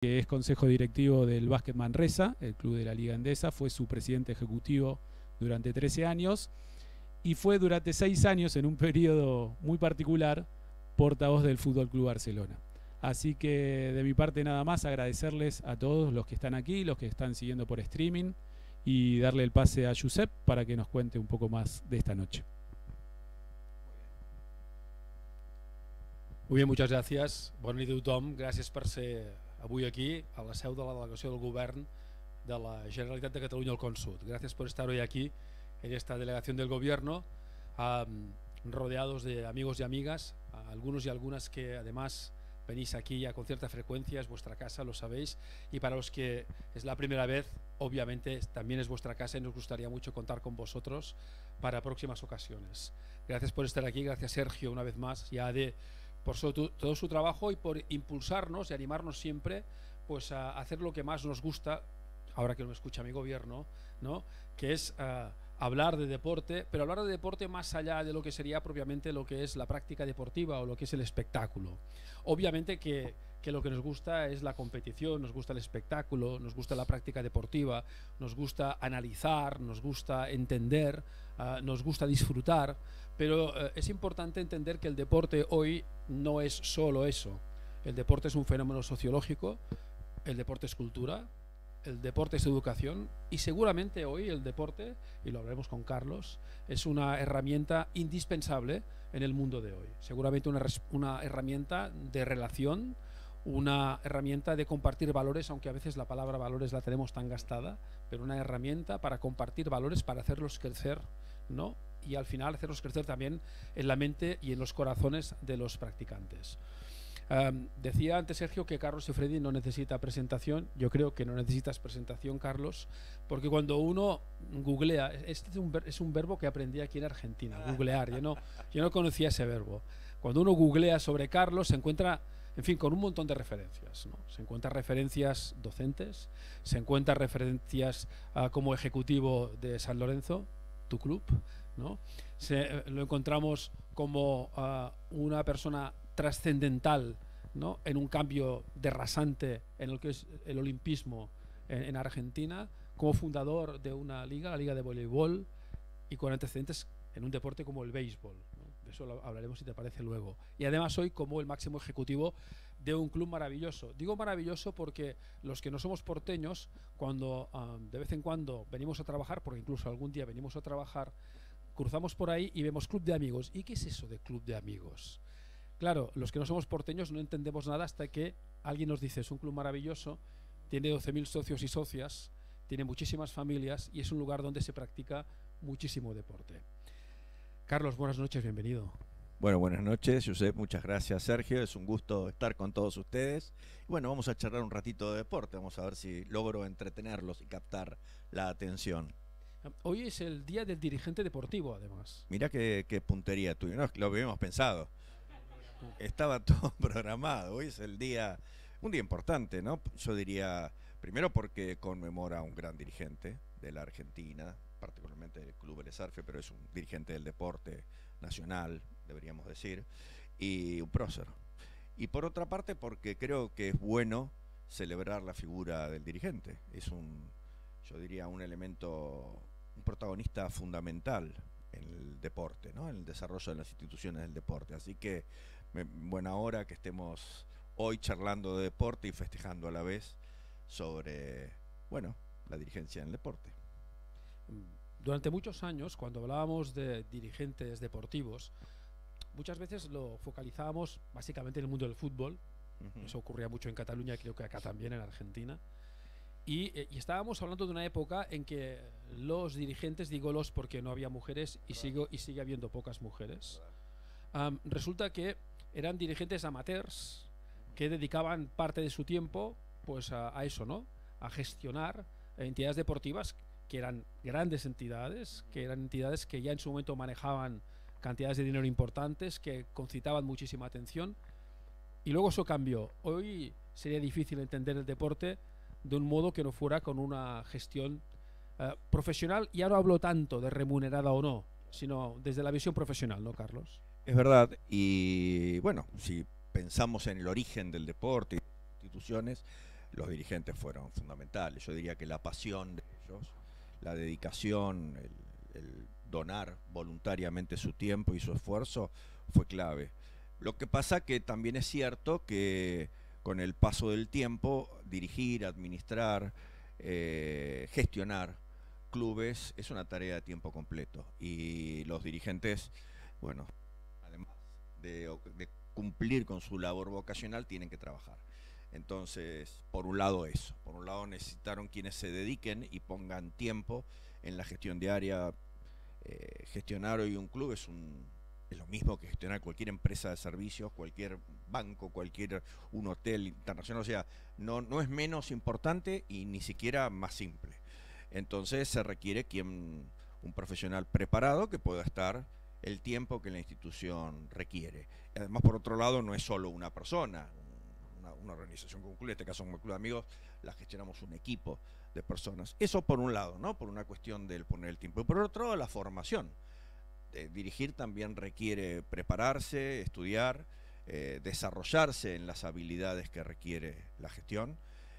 que es consejo directivo del Básquet Manresa, el club de la Liga Endesa, fue su presidente ejecutivo durante 13 años y fue durante 6 años, en un periodo muy particular, portavoz del Fútbol Club Barcelona. Así que de mi parte nada más agradecerles a todos los que están aquí, los que están siguiendo por streaming y darle el pase a Josep para que nos cuente un poco más de esta noche. Muy bien, muchas gracias. Bona nit a tothom. Gràcies per ser avui aquí a la seu de la delegació del govern de la Generalitat de Cataluña al Consud. Gracias por estar hoy aquí en esta delegación del gobierno, um, rodeados de amigos y amigas, algunos y algunas que además venís aquí ya con cierta frecuencia, es vuestra casa, lo sabéis, y para los que es la primera vez, obviamente también es vuestra casa y nos gustaría mucho contar con vosotros para próximas ocasiones. Gracias por estar aquí, gracias Sergio una vez más, ya de por todo su trabajo y por impulsarnos y animarnos siempre pues a hacer lo que más nos gusta, ahora que me escucha mi gobierno, ¿no? que es uh, hablar de deporte, pero hablar de deporte más allá de lo que sería propiamente lo que es la práctica deportiva o lo que es el espectáculo. Obviamente que, que, lo que nos gusta es la competición, nos gusta el espectáculo, nos gusta la práctica deportiva, nos gusta analizar, nos gusta entender, uh, nos gusta disfrutar, pero uh, es importante entender que el deporte hoy no es solo eso. El deporte es un fenómeno sociológico, el deporte es cultura, el deporte es educación y seguramente hoy el deporte, y lo hablaremos con Carlos, es una herramienta indispensable en el mundo de hoy. Seguramente una, una herramienta de relación, una herramienta de compartir valores, aunque a veces la palabra valores la tenemos tan gastada, pero una herramienta para compartir valores, para hacerlos crecer, ¿no? Y al final hacerlos crecer también en la mente y en los corazones de los practicantes. Decía antes Sergio que Carlos y Freddy no necesita presentación. Yo creo que no necesitas presentación, Carlos, porque cuando uno googlea, este es un, es un verbo que aprendí aquí en Argentina, googlear. Yo no, yo no conocía ese verbo. Cuando uno googlea sobre Carlos, se encuentra, en fin, con un montón de referencias. ¿no? Se encuentra referencias docentes, se encuentra referencias como ejecutivo de San Lorenzo, tu club, ¿no? Se, lo encontramos como uh, una persona trascendental ¿no? en un cambio de rasante en el que es el olimpismo en, en, Argentina, como fundador de una liga, la Liga de Voleibol, y con antecedentes en un deporte como el béisbol. ¿no? De eso lo hablaremos si te parece luego. Y además hoy como el máximo ejecutivo de un club maravilloso. Digo maravilloso porque los que no somos porteños, cuando um, de vez en cuando venimos a trabajar, porque incluso algún día venimos a trabajar, cruzamos por ahí y vemos club de amigos. ¿Y qué es eso de club de amigos? Claro, los que no somos porteños no entendemos nada hasta que alguien nos dice es un club maravilloso, tiene 12.000 socios y socias, tiene muchísimas familias y es un lugar donde se practica muchísimo deporte. Carlos, buenas noches, bienvenido. Bueno, buenas noches, Josep, muchas gracias Sergio, es un gusto estar con todos ustedes. Bueno, vamos a charlar un ratito de deporte, vamos a ver si logro entretenerlos y captar la atención. Hoy es el día del dirigente deportivo, además. Mira qué, qué puntería tuya, no, lo habíamos pensado. Estaba todo programado. Hoy es el día, un día importante, ¿no? Yo diría, primero porque conmemora a un gran dirigente de la Argentina, particularmente del Club El pero es un dirigente del deporte nacional, deberíamos decir, y un prócer. Y por otra parte, porque creo que es bueno celebrar la figura del dirigente. Es un, yo diría, un elemento, un protagonista fundamental en el deporte, ¿no? en el desarrollo de las instituciones del deporte. Así que buena hora que estemos hoy charlando de deporte y festejando a la vez sobre, bueno, la dirigencia en el deporte. Durante muchos años, cuando hablábamos de dirigentes deportivos, muchas veces lo focalizábamos básicamente en el mundo del fútbol. Uh -huh. Eso ocurría mucho en Cataluña, creo que acá también, en Argentina. Y, eh, y, estábamos hablando de una época en que los dirigentes, digo los porque no había mujeres y, sigo, y sigue habiendo pocas mujeres, um, resulta que eran dirigentes amateurs que dedicaban parte de su tiempo pues a, a eso, ¿no? A gestionar entidades deportivas que eran grandes entidades, que eran entidades que ya en su momento manejaban cantidades de dinero importantes, que concitaban muchísima atención. Y luego eso cambió. Hoy sería difícil entender el deporte de un modo que no fuera con una gestión uh, profesional. Ya no hablo tanto de remunerada o no, sino desde la visión profesional, ¿no, Carlos? Es verdad, y bueno, si pensamos en el origen del deporte y instituciones, los dirigentes fueron fundamentales. Yo diría que la pasión de ellos, la dedicación, el, donar voluntariamente su tiempo y su esfuerzo fue clave. Lo que pasa que también es cierto que con el paso del tiempo, dirigir, administrar, eh, gestionar clubes es una tarea de tiempo completo y los dirigentes, bueno, además de, cumplir con su labor vocacional, tienen que trabajar. Entonces, por un lado eso, por un lado necesitaron quienes se dediquen y pongan tiempo en la gestión diaria. Eh, gestionar hoy un club es, un, es lo mismo que gestionar cualquier empresa de servicios, cualquier banco, cualquier un hotel internacional. O sea, no, no es menos importante y ni siquiera más simple. Entonces se requiere quien, un profesional preparado que pueda estar el tiempo que la institución requiere. además, por otro lado, no es solo una persona, una, organización como en este caso como club de amigos, la gestionamos un equipo de personas. Eso por un lado, ¿no? Por una cuestión del poner el tiempo. Y por otro lado, la formación. dirigir también requiere prepararse, estudiar, eh, desarrollarse en las habilidades que requiere la gestión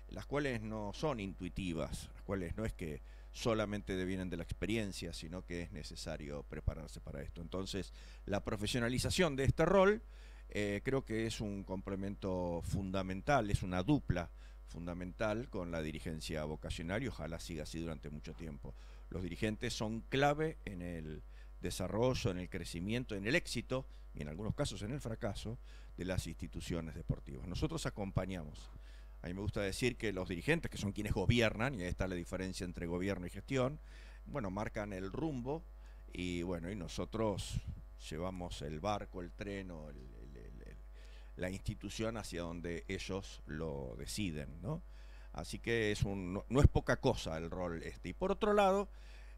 las cuales no son intuitivas, las cuales no es que solamente devienen de la experiencia, sino que es necesario prepararse para esto. Entonces, la profesionalización de este rol eh, creo que es un complemento fundamental, es una dupla fundamental con la dirigencia vocacional y ojalá siga así durante mucho tiempo. Los dirigentes son clave en el desarrollo, en el crecimiento, en el éxito y en algunos casos en el fracaso de las instituciones deportivas. Nosotros acompañamos a mí me gusta decir que los dirigentes, que son quienes gobiernan, y ahí está la diferencia entre gobierno y gestión, bueno, marcan el rumbo y bueno, y nosotros llevamos el barco, el tren o la institución hacia donde ellos lo deciden, ¿no? Así que es un, no, es poca cosa el rol este. Y por otro lado,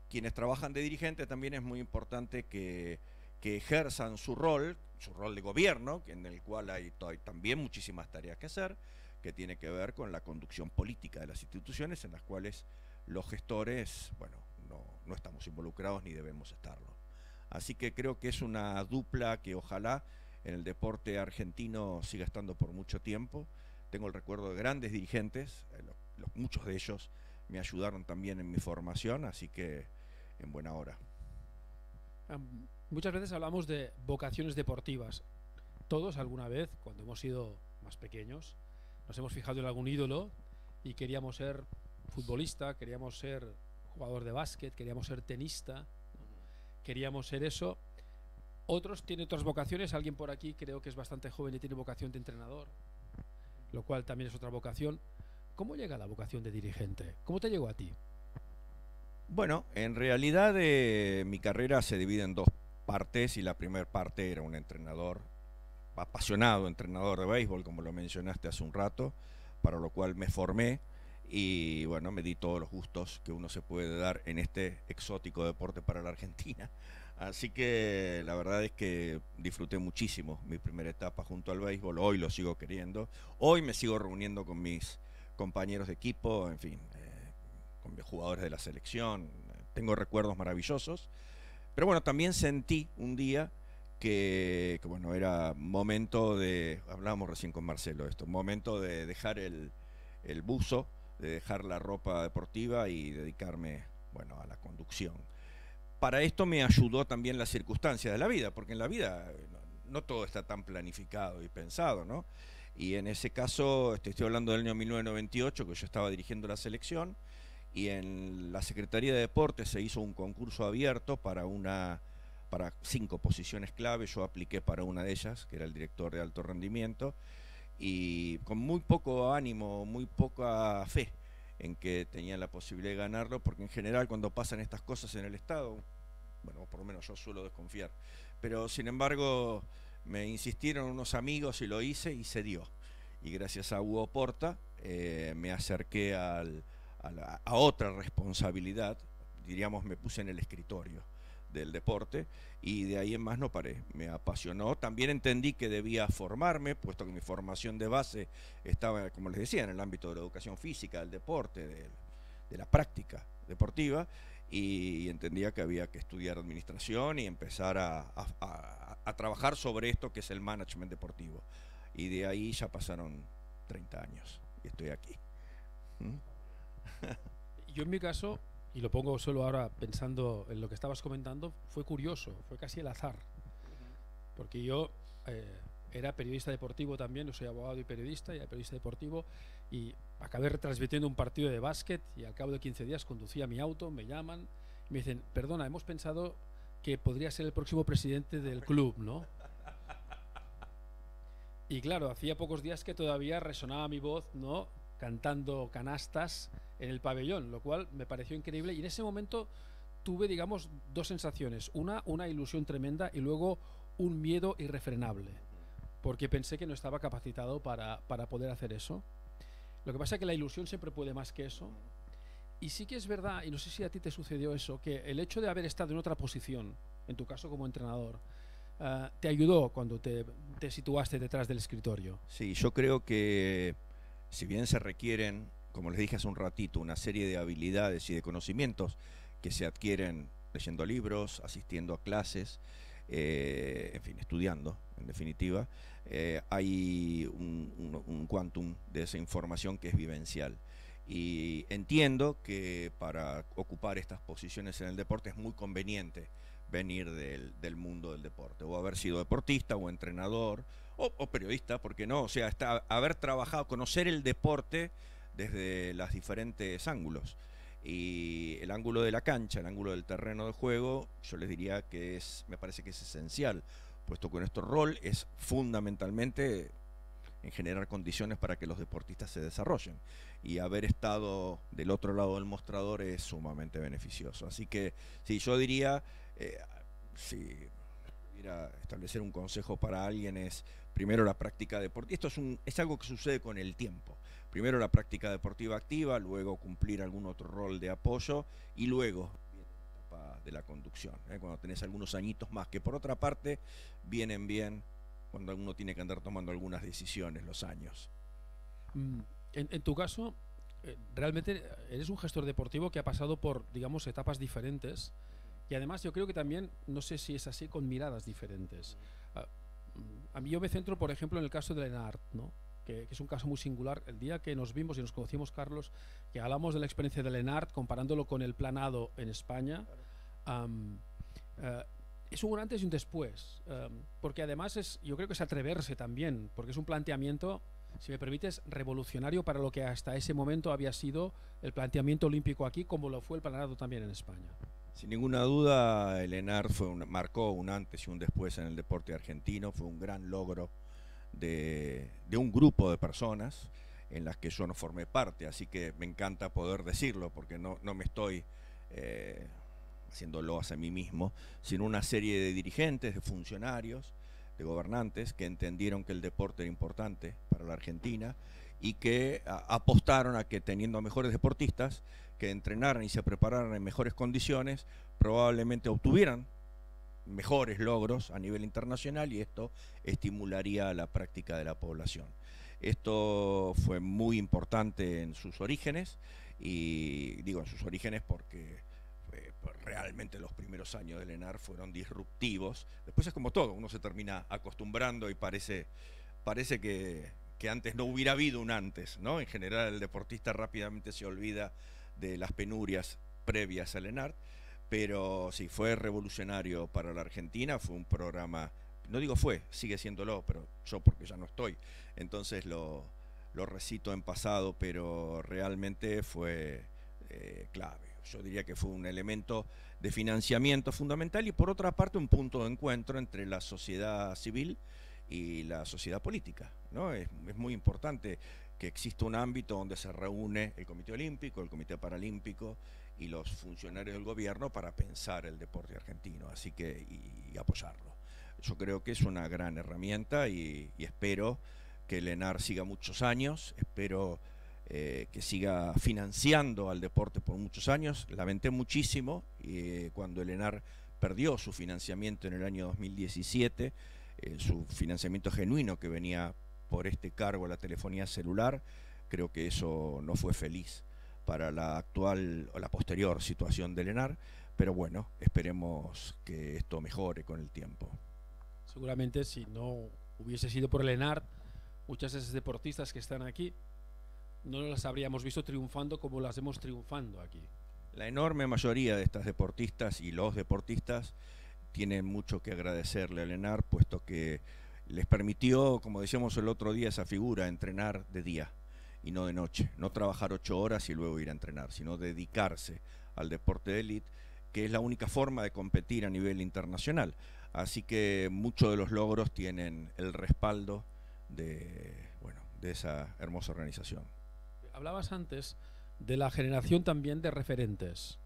quienes trabajan de dirigente también es muy importante que, que ejerzan su rol, su rol de gobierno, en el cual hay, también muchísimas tareas que hacer, que tiene que ver con la conducción política de las instituciones en las cuales los gestores, bueno, no, estamos involucrados ni debemos estarlo. Así que creo que es una dupla que ojalá en el deporte argentino siga estando por mucho tiempo. Tengo el recuerdo de grandes dirigentes, eh, muchos de ellos me ayudaron también en mi formación, así que en buena hora. Muchas veces hablamos de vocaciones deportivas. Todos alguna vez, cuando hemos sido más pequeños, nos hemos fijado en algún ídolo y queríamos ser futbolista, queríamos ser jugador de básquet, queríamos ser tenista, queríamos ser eso. Otros tienen otras vocaciones, alguien por aquí creo que es bastante joven y tiene vocación de entrenador, lo cual también es otra vocación. ¿Cómo llega la vocación de dirigente? ¿Cómo te llegó a ti? Bueno, en realidad eh, mi carrera se divide en dos partes y la primera parte era un entrenador apasionado entrenador de béisbol, como lo mencionaste hace un rato, para lo cual me formé y bueno, me di todos los gustos que uno se puede dar en este exótico deporte para la Argentina. Así que la verdad es que disfruté muchísimo mi primera etapa junto al béisbol, hoy lo sigo queriendo, hoy me sigo reuniendo con mis compañeros de equipo, en fin, eh, con mis jugadores de la selección, tengo recuerdos maravillosos, pero bueno, también sentí un día que, bueno, era momento de, hablábamos recién con Marcelo esto, momento de dejar el, buzo, de dejar la ropa deportiva y dedicarme, bueno, a la conducción. Para esto me ayudó también la circunstancia de la vida, porque en la vida no, todo está tan planificado y pensado, ¿no? Y en ese caso, este, estoy hablando del año 1998, que yo estaba dirigiendo la selección, y en la Secretaría de Deportes se hizo un concurso abierto para una para cinco posiciones clave, yo apliqué para una de ellas, que era el director de alto rendimiento, y con muy poco ánimo, muy poca fe en que tenía la posibilidad de ganarlo, porque en general cuando pasan estas cosas en el Estado, bueno, por lo menos yo suelo desconfiar, pero sin embargo me insistieron unos amigos y lo hice y se dio. Y gracias a Hugo Porta eh, me acerqué a otra responsabilidad, diríamos me puse en el escritorio del deporte y de ahí en más no paré. Me apasionó. También entendí que debía formarme, puesto que mi formación de base estaba, como les decía, en el ámbito de la educación física, del deporte, de, la práctica deportiva y entendía que había que estudiar administración y empezar a, a, trabajar sobre esto que es el management deportivo. Y de ahí ya pasaron 30 años y estoy aquí. ¿Mm? Yo en mi caso, y lo pongo solo ahora pensando en lo que estabas comentando, fue curioso, fue casi el azar. Porque yo eh, era periodista deportivo también, yo soy abogado y periodista, y era periodista deportivo, y acabé retransmitiendo un partido de básquet y al cabo de 15 días conducía mi auto, me llaman, y me dicen, perdona, hemos pensado que podría ser el próximo presidente del club, ¿no? Y claro, hacía pocos días que todavía resonaba mi voz, ¿no? Cantando canastas en el pabellón, lo cual me pareció increíble. Y en ese momento tuve, digamos, dos sensaciones. Una, una ilusión tremenda y luego un miedo irrefrenable. Porque pensé que no estaba capacitado para, para poder hacer eso. Lo que pasa es que la ilusión siempre puede más que eso. Y sí que es verdad, y no sé si a ti te sucedió eso, que el hecho de haber estado en otra posición, en tu caso como entrenador, Ah, te ayudó cuando te, situaste detrás del escritorio? Sí, yo creo que si bien se requieren, como les dije hace un ratito, una serie de habilidades y de conocimientos que se adquieren leyendo libros, asistiendo a clases, eh, en fin, estudiando, en definitiva, eh, hay un, un quantum de esa información que es vivencial. Y entiendo que para ocupar estas posiciones en el deporte es muy conveniente venir del, mundo del deporte, o haber sido deportista o entrenador, o, periodista, porque no, o sea, haber trabajado, conocer el deporte desde los diferentes ángulos. Y el ángulo de la cancha, el ángulo del terreno de juego, yo les diría que es, me parece que es esencial, puesto que nuestro rol es fundamentalmente en generar condiciones para que los deportistas se desarrollen. Y haber estado del otro lado del mostrador es sumamente beneficioso. Así que, sí, yo diría eh, si a establecer un consejo para alguien es primero la práctica deportiva. Esto es, un, es algo que sucede con el tiempo. Primero la práctica deportiva activa, luego cumplir algún otro rol de apoyo y luego de la conducción, ¿eh? cuando tenés algunos añitos más, que por otra parte vienen bien cuando uno tiene que andar tomando algunas decisiones, los años. Mm, en, tu caso, eh, realmente eres un gestor deportivo que ha pasado por, digamos, etapas diferentes y además yo creo que también, no sé si es así, con miradas diferentes. Ah, mm, a, mí yo me centro, por ejemplo, en el caso de Lenart, ¿no? Que, es un caso muy singular. El día que nos vimos y nos conocimos, Carlos, que hablamos de la experiencia de Lenart comparándolo con el planado en España, eh, es un antes y un después. porque además es, yo creo que es atreverse también, porque es un planteamiento si me permites, revolucionario para lo que hasta ese momento había sido el planteamiento olímpico aquí, como lo fue el planado también en España. Sin ninguna duda, el ENAR fue marcó un antes y un después en el deporte argentino, fue un gran logro de, un grupo de personas en las que yo no formé parte, así que me encanta poder decirlo, porque no, me estoy eh, haciéndolo hacia mí mismo, sino una serie de dirigentes, de funcionarios, de gobernantes que entendieron que el deporte era importante para la Argentina y que apostaron a que teniendo mejores deportistas que entrenaran y se prepararan en mejores condiciones, probablemente obtuvieran mejores logros a nivel internacional y esto estimularía la práctica de la población. Esto fue muy importante en sus orígenes y digo en sus orígenes porque eh, realmente los primeros años del ENAR fueron disruptivos. Después es como todo, uno se termina acostumbrando y parece, parece que, que antes no hubiera habido un antes, ¿no? En general el deportista rápidamente se olvida de las penurias previas al ENART, pero sí, fue revolucionario para la Argentina, fue un programa, no digo fue, sigue siéndolo, pero yo porque ya no estoy, entonces lo, recito en pasado, pero realmente fue eh, clave. Yo diría que fue un elemento de financiamiento fundamental y por otra parte un punto de encuentro entre la sociedad civil y la sociedad política. ¿no? Es, es muy importante que existe un ámbito donde se reúne el Comité Olímpico, el Comité Paralímpico y los funcionarios del gobierno para pensar el deporte argentino, así que y, apoyarlo. Yo creo que es una gran herramienta y, espero que el ENAR siga muchos años, espero eh, que siga financiando al deporte por muchos años. Lamenté muchísimo eh, cuando el ENAR perdió su financiamiento en el año 2017, eh, su financiamiento genuino que venía por este cargo a la telefonía celular, creo que eso no fue feliz para la actual o la posterior situación del ENAR, pero bueno, esperemos que esto mejore con el tiempo. Seguramente si no hubiese sido por el ENAR, muchas de esas deportistas que están aquí no las habríamos visto triunfando como las hemos triunfando aquí. La enorme mayoría de estas deportistas y los deportistas tienen mucho que agradecerle a Lenar, puesto que les permitió, como decíamos el otro día, esa figura, entrenar de día y no de noche, no trabajar ocho horas y luego ir a entrenar, sino dedicarse al deporte de élite, que es la única forma de competir a nivel internacional. Así que muchos de los logros tienen el respaldo de, bueno, de esa hermosa organización. Hablabas antes de la generación también de referentes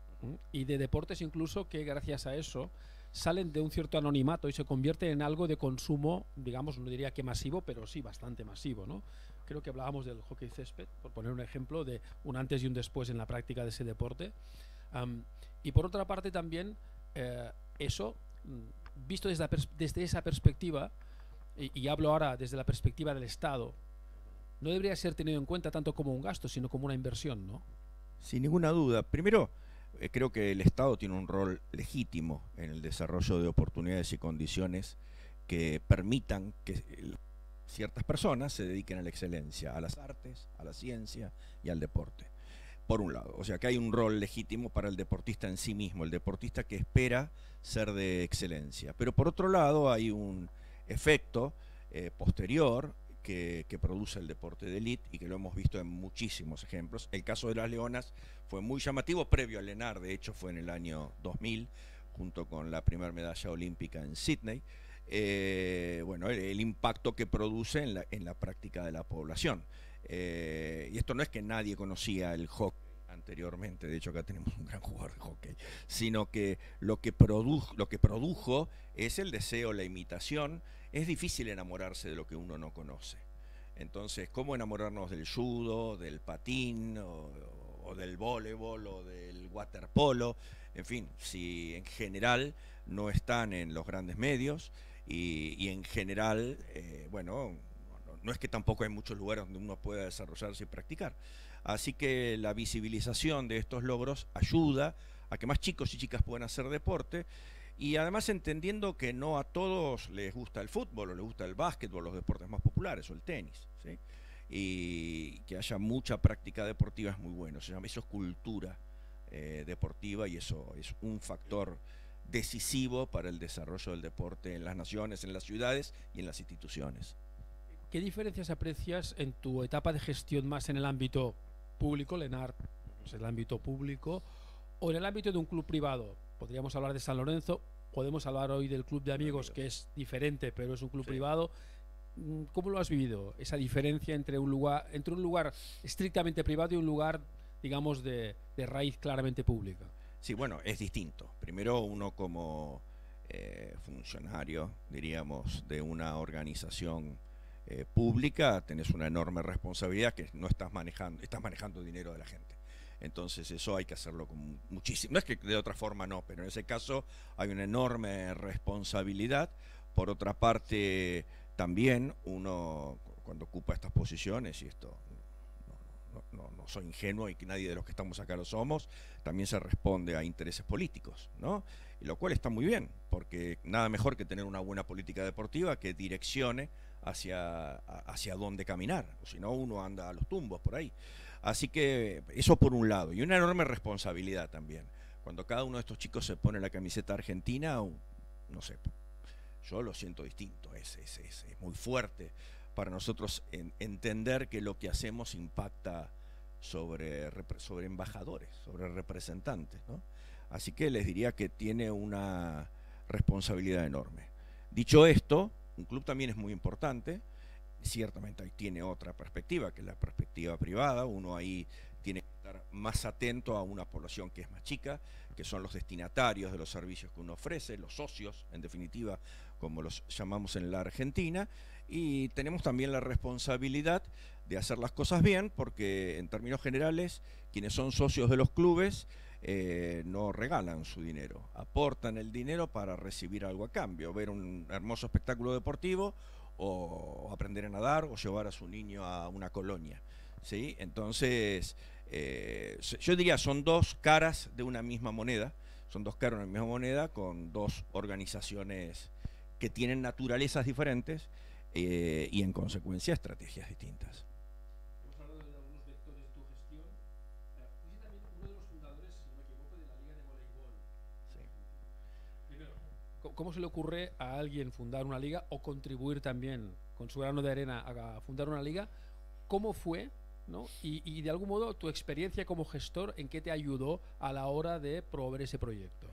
y de deportes incluso que gracias a eso salen de un cierto anonimato y se convierten en algo de consumo, digamos, no diría que masivo, pero sí bastante masivo, ¿no? Creo que hablábamos del hockey césped, por poner un ejemplo de un antes y un después en la práctica de ese deporte. y por otra parte también eh, eso, mm, visto desde, desde esa perspectiva, y, hablo ahora desde la perspectiva del Estado, no debería ser tenido en cuenta tanto como un gasto, sino como una inversión, ¿no? Sin ninguna duda. Primero, creo que el Estado tiene un rol legítimo en el desarrollo de oportunidades y condiciones que permitan que ciertas personas se dediquen a la excelencia, a las artes, a la ciencia y al deporte. Por un lado, o sea que hay un rol legítimo para el deportista en sí mismo, el deportista que espera ser de excelencia. Pero por otro lado hay un efecto eh, posterior que, produce el deporte de élite y que lo hemos visto en muchísimos ejemplos. El caso de las Leonas fue muy llamativo, previo al Lenar, de hecho fue en el año 2000, junto con la primera medalla olímpica en Sydney. Eh, bueno, el, impacto que produce en la, en la práctica de la población. Eh, y esto no es que nadie conocía el hockey anteriormente, de hecho acá tenemos un gran jugador de hockey, sino que lo que, lo que produjo es el deseo, la imitación. Es difícil enamorarse de lo que uno no conoce. Entonces, ¿cómo enamorarnos del judo, del patín, o, del voleibol, o del waterpolo? En fin, si en general no están en los grandes medios, y, en general, eh, bueno, no, es que tampoco hay muchos lugares donde uno pueda desarrollarse y practicar. Así que la visibilización de estos logros ayuda a que más chicos y chicas puedan hacer deporte y además entendiendo que no a todos les gusta el fútbol o les gusta el básquetbol, los deportes más populares o el tenis. Y que haya mucha práctica deportiva es muy bueno. Se llama, eso es cultura eh, deportiva y eso es un factor decisivo para el desarrollo del deporte en las naciones, en las ciudades y en las instituciones. ¿Qué diferencias aprecias en tu etapa de gestión más en el ámbito público, Lenar, pues el ámbito público, o en el ámbito de un club privado? Podríamos hablar de San Lorenzo, podemos hablar hoy del club de amigos, que es diferente, pero es un club privado. Mm, ¿Cómo lo has vivido? Esa diferencia entre un lugar, entre un lugar estrictamente privado y un lugar, digamos, de raíz claramente pública. Sí, bueno, es distinto. Primero uno como eh, funcionario, diríamos, de una organización eh, pública, tenés una enorme responsabilidad que no estás manejando, estás manejando dinero de la gente. Entonces eso hay que hacerlo con muchísimo. No es que de otra forma no, pero en ese caso hay una enorme responsabilidad. Por otra parte, también uno cuando ocupa estas posiciones, y esto no, no, soy ingenuo y que nadie de los que estamos acá lo somos, también se responde a intereses políticos, ¿no? Y lo cual está muy bien, porque nada mejor que tener una buena política deportiva que direccione hacia, hacia dónde caminar, o si no uno anda a los tumbos por ahí. Así que eso por un lado, y una enorme responsabilidad también. Cuando cada uno de estos chicos se pone la camiseta argentina, no sé, yo lo siento distinto, es, es, muy fuerte para nosotros entender que lo que hacemos impacta sobre, sobre embajadores, sobre representantes. Así que les diría que tiene una responsabilidad enorme. Dicho esto, un club también es muy importante, ciertamente ahí tiene otra perspectiva, que es la perspectiva privada, uno ahí tiene que estar más atento a una población que es más chica, que son los destinatarios de los servicios que uno ofrece, los socios, en definitiva, como los llamamos en la Argentina, y tenemos también la responsabilidad de hacer las cosas bien, porque en términos generales, quienes son socios de los clubes eh, no regalan su dinero, aportan el dinero para recibir algo a cambio, ver un hermoso espectáculo deportivo o aprender a nadar o llevar a su niño a una colonia. ¿sí? Entonces, eh, yo diría, son dos caras de una misma moneda, son dos caras de una misma moneda con dos organizaciones que tienen naturalezas diferentes eh, y en consecuencia estrategias distintas. ¿Cómo se le ocurre a alguien fundar una liga o contribuir también con su grano de arena a fundar una liga? ¿Cómo fue? ¿no? Y, y, de algún modo tu experiencia como gestor, ¿en qué te ayudó a la hora de promover ese proyecto?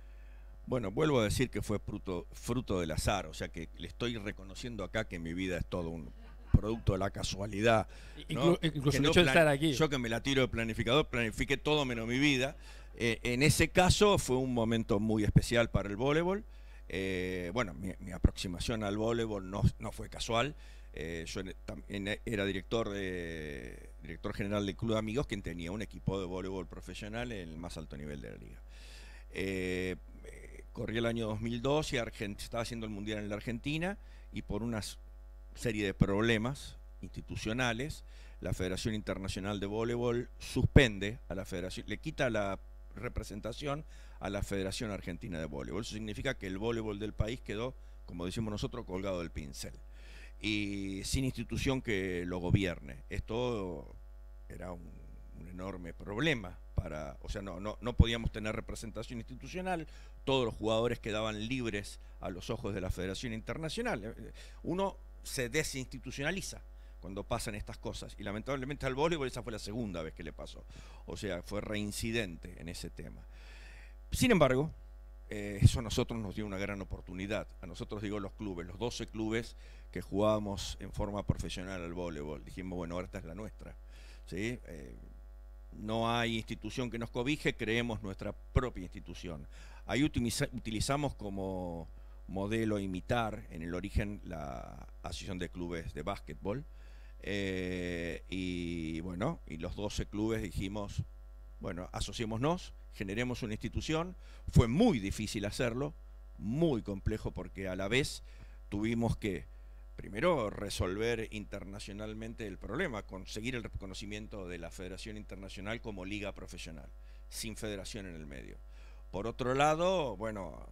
Bueno, vuelvo a decir que fue fruto, fruto del azar, o sea que le estoy reconociendo acá que mi vida es todo un producto de la casualidad. ¿no? incluso el hecho de estar aquí. Yo que me la tiro de planificador, planifiqué todo menos mi vida. Eh, en ese caso fue un momento muy especial para el voleibol. Eh, bueno, mi, aproximación al voleibol no, no fue casual. Eh, yo era director, director general del Club de Amigos, quien tenía un equipo de voleibol profesional en el más alto nivel de la liga. Eh, corría el año 2002 y estaba haciendo el Mundial en la Argentina y por una serie de problemas institucionales, la Federación Internacional de Voleibol suspende a la Federación, le quita la representación a la Federación Argentina de Voleibol. Eso significa que el voleibol del país quedó, como decimos nosotros, colgado del pincel y sin institución que lo gobierne. Esto era un, enorme problema para, o sea, no, no, no podíamos tener representación institucional, todos los jugadores quedaban libres a los ojos de la Federación Internacional. Eh, uno se desinstitucionaliza cuando pasan estas cosas. Y lamentablemente al voleibol esa fue la segunda vez que le pasó. O sea, fue reincidente en ese tema. Sin embargo, eh, eso a nosotros nos dio una gran oportunidad. A nosotros, digo, los clubes, los 12 clubes que jugábamos en forma profesional al voleibol. Dijimos, bueno, ahora esta es la nuestra. ¿sí? Eh, no hay institución que nos cobije, creemos nuestra propia institución. Ahí utilizamos como modelo imitar en el origen la Asociación de Clubes de Básquetbol. Eh, y bueno, y los 12 clubes dijimos, bueno, asociémonos, generemos una institución. Fue muy difícil hacerlo, muy complejo porque a la vez tuvimos que primero resolver internacionalmente el problema, conseguir el reconocimiento de la Federación Internacional como liga profesional, sin federación en el medio. Por otro lado, bueno,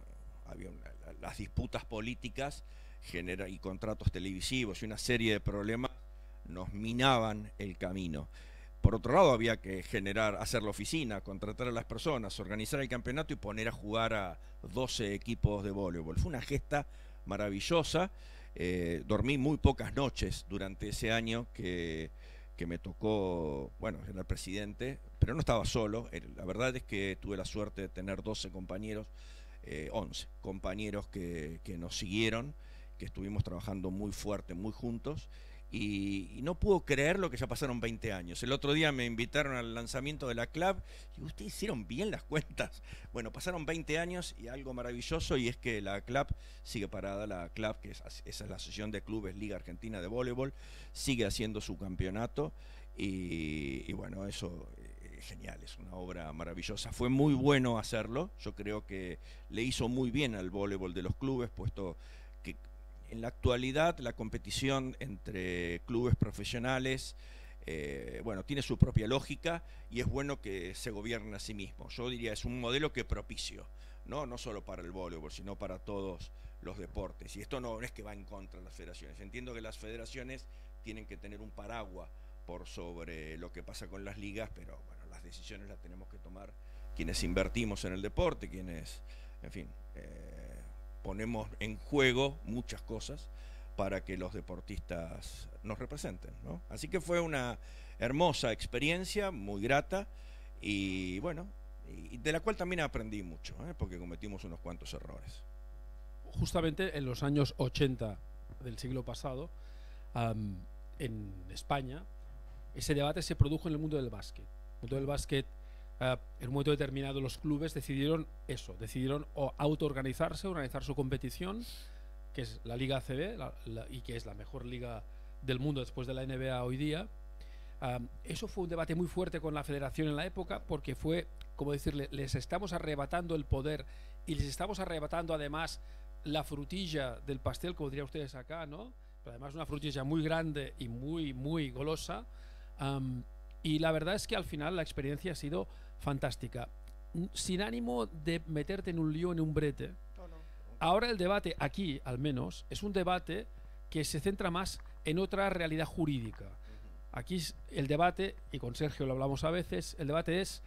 había las disputas políticas y contratos televisivos y una serie de problemas nos minaban el camino. Por otro lado, había que generar, hacer la oficina, contratar a las personas, organizar el campeonato y poner a jugar a 12 equipos de voleibol. Fue una gesta maravillosa eh, dormí muy pocas noches durante ese año que, me tocó, bueno, era el presidente, pero no estaba solo. La verdad es que tuve la suerte de tener 12 compañeros, 11 eh, compañeros que, que nos siguieron, que estuvimos trabajando muy fuerte, muy juntos y, no puedo creer lo que ya pasaron 20 años. El otro día me invitaron al lanzamiento de la club y ustedes hicieron bien las cuentas. Bueno, pasaron 20 años y algo maravilloso y es que la club sigue parada, la club, que es, es la Asociación de Clubes Liga Argentina de Voleibol, sigue haciendo su campeonato y, bueno, eso es genial, es una obra maravillosa. Fue muy bueno hacerlo, yo creo que le hizo muy bien al voleibol de los clubes, puesto en la actualidad la competición entre clubes profesionales eh, bueno, tiene su propia lógica y es bueno que se gobierne a sí mismo. Yo diría, es un modelo que propicio, ¿no? no solo para el voleibol, sino para todos los deportes. Y esto no es que va en contra de las federaciones. Entiendo que las federaciones tienen que tener un paraguas por sobre lo que pasa con las ligas, pero bueno, las decisiones las tenemos que tomar quienes invertimos en el deporte, quienes, en fin. Eh, ponemos en juego muchas cosas para que los deportistas nos representen. ¿no? Así que fue una hermosa experiencia, muy grata y bueno, y de la cual también aprendí mucho, ¿eh? porque cometimos unos cuantos errores. Justamente en los años 80 del siglo pasado, en España, ese debate se produjo en el mundo del básquet. El mundo del básquet eh, en un momento determinado los clubes decidieron eso, decidieron autoorganizarse, organizar su competición, que es la Liga ACB y que es la mejor liga del mundo después de la NBA hoy día. eso fue un debate muy fuerte con la federación en la época porque fue, como decirle, les estamos arrebatando el poder y les estamos arrebatando además la frutilla del pastel, como dirían ustedes acá, ¿no? Pero además una frutilla muy grande y muy, muy golosa. y la verdad es que al final la experiencia ha sido fantástica. Sin ánimo de meterte en un lío, en un brete. Ahora el debate, aquí al menos, es un debate que se centra más en otra realidad jurídica. Aquí el debate, y con Sergio lo hablamos a veces, el debate es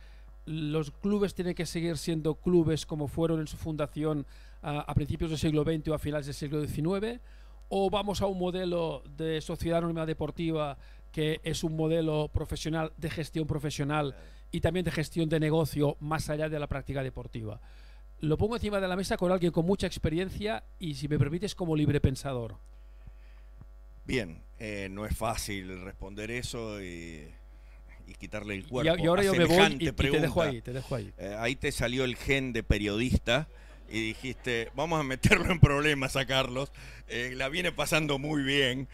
los clubes tienen que seguir siendo clubes como fueron en su fundación a principios del siglo XX o a finales del siglo XIX, o vamos a un modelo de sociedad anónima deportiva que es un modelo profesional de gestión profesional y también de gestión de negocio más allá de la práctica deportiva. Lo pongo encima de la mesa con alguien con mucha experiencia y, si me permites, como libre pensador. Bien, eh, no es fácil responder eso y, quitarle el cuerpo. Y, ahora yo me voy y, te dejo ahí. Te dejo ahí. Eh, ahí te salió el gen de periodista y dijiste, vamos a meterlo en problemas a Carlos. Eh, la viene pasando muy bien.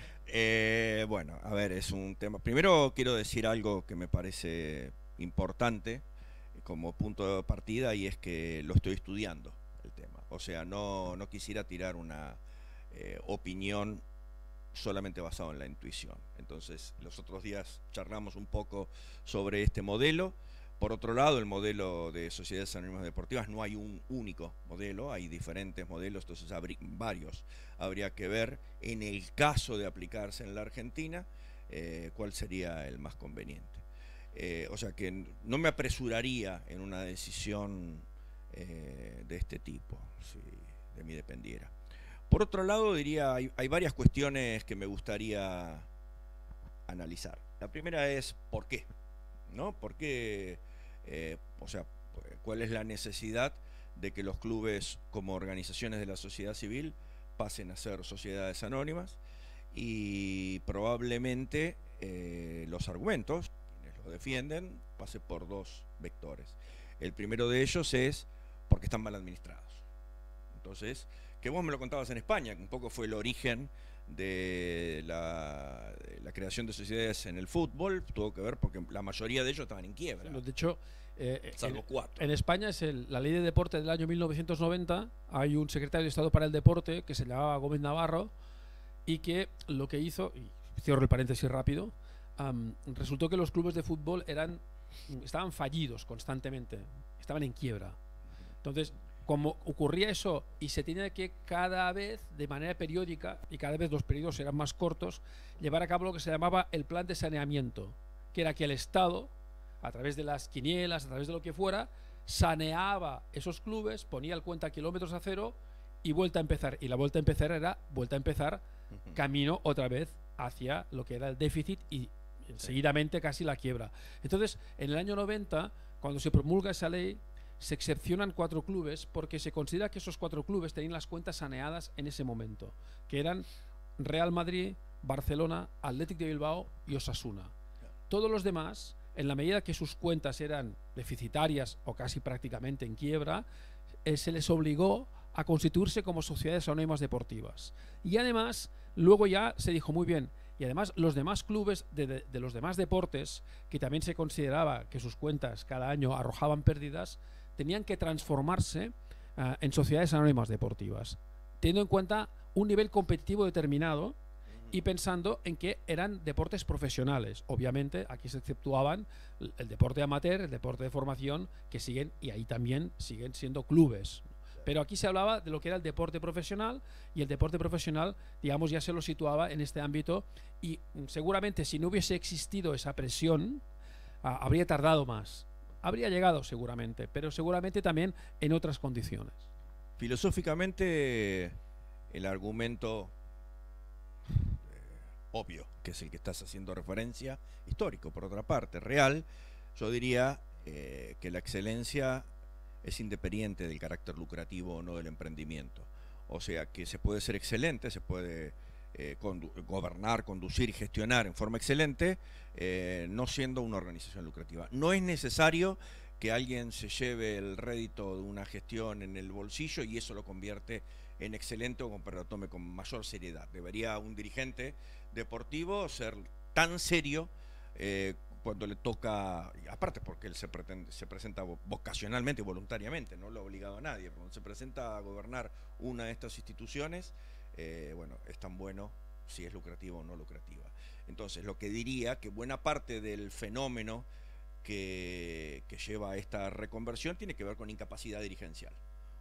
bueno, a ver, es un tema. Primero quiero decir algo que me parece importante como punto de partida y es que lo estoy estudiando el tema. O sea, no, no quisiera tirar una opinión solamente basado en la intuición. Entonces, los otros días charlamos un poco sobre este modelo. Por otro lado, el modelo de sociedades anónimas deportivas no hay un único modelo, hay diferentes modelos, entonces varios. Habría que ver en el caso de aplicarse en la Argentina eh, cuál sería el más conveniente. Eh, o sea que no me apresuraría en una decisión eh, de este tipo, si de mí dependiera. Por otro lado, diría, hay, varias cuestiones que me gustaría analizar. La primera es por qué, ¿no? ¿Por qué, eh, o sea, cuál es la necesidad de que los clubes como organizaciones de la sociedad civil pasen a ser sociedades anónimas? Y probablemente los argumentos, lo defienden, pasen por dos vectores. El primero de ellos es porque están mal administrados. Entonces, que vos me lo contabas en España, que un poco fue el origen de la, creación de sociedades en el fútbol, tuvo que ver porque la mayoría de ellos estaban en quiebra. de hecho, eh, en, cuatro. en España es la ley de deporte del año 1990, hay un secretario de Estado para el Deporte que se llamaba Gómez Navarro y que lo que hizo, y cierro el paréntesis rápido, resultó que los clubes de fútbol eran estaban fallidos constantemente, estaban en quiebra. Entonces, como ocurría eso y se tenía que cada vez, de manera periódica, y cada vez los periodos eran más cortos, llevar a cabo lo que se llamaba el plan de saneamiento, que era que el Estado, a través de las quinielas, a través de lo que fuera, saneaba esos clubes, ponía el cuenta kilómetros a cero y vuelta a empezar. Y la vuelta a empezar era vuelta a empezar camino otra vez hacia lo que era el déficit y seguidamente casi la quiebra. Entonces, en el año 90, cuando se promulga esa ley, se excepcionan cuatro clubes porque se considera que esos cuatro clubes tenían las cuentas saneadas en ese momento, que eran Real Madrid, Barcelona, Athletic de Bilbao y Osasuna. Todos los demás, en la medida que sus cuentas eran deficitarias o casi prácticamente en quiebra, eh, se les obligó a constituirse como sociedades anónimas deportivas. Y además, luego ya se dijo muy bien, y además los demás clubes de, los demás deportes, que también se consideraba que sus cuentas cada año arrojaban pérdidas, tenían que transformarse ah, en sociedades anónimas deportivas, teniendo en cuenta un nivel competitivo determinado y pensando en que eran deportes profesionales. Obviamente, aquí se exceptuaban el deporte amateur, el deporte de formación, que siguen, y ahí también siguen siendo clubes. Pero aquí se hablaba de lo que era el deporte profesional y el deporte profesional, digamos, ya se lo situaba en este ámbito y mm, seguramente si no hubiese existido esa presión, ah, habría tardado más habría llegado seguramente, pero seguramente también en otras condiciones. Filosóficamente, el argumento eh, obvio, que es el que estás haciendo referencia, histórico por otra parte, real, yo diría eh, que la excelencia es independiente del carácter lucrativo o no del emprendimiento. O sea, que se puede ser excelente, se puede eh, gobernar, conducir gestionar en forma excelente, eh, no siendo una organización lucrativa. No es necesario que alguien se lleve el rédito de una gestión en el bolsillo y eso lo convierte en excelente o lo tome con mayor seriedad. Debería un dirigente deportivo ser tan serio eh, cuando le toca, aparte porque él se, pretende, se presenta vocacionalmente y voluntariamente, no lo ha obligado a nadie, cuando se presenta a gobernar una de estas instituciones, eh, bueno, es tan bueno si es lucrativa o no lucrativa. Entonces, lo que diría que buena parte del fenómeno que, lleva a esta reconversión tiene que ver con incapacidad dirigencial.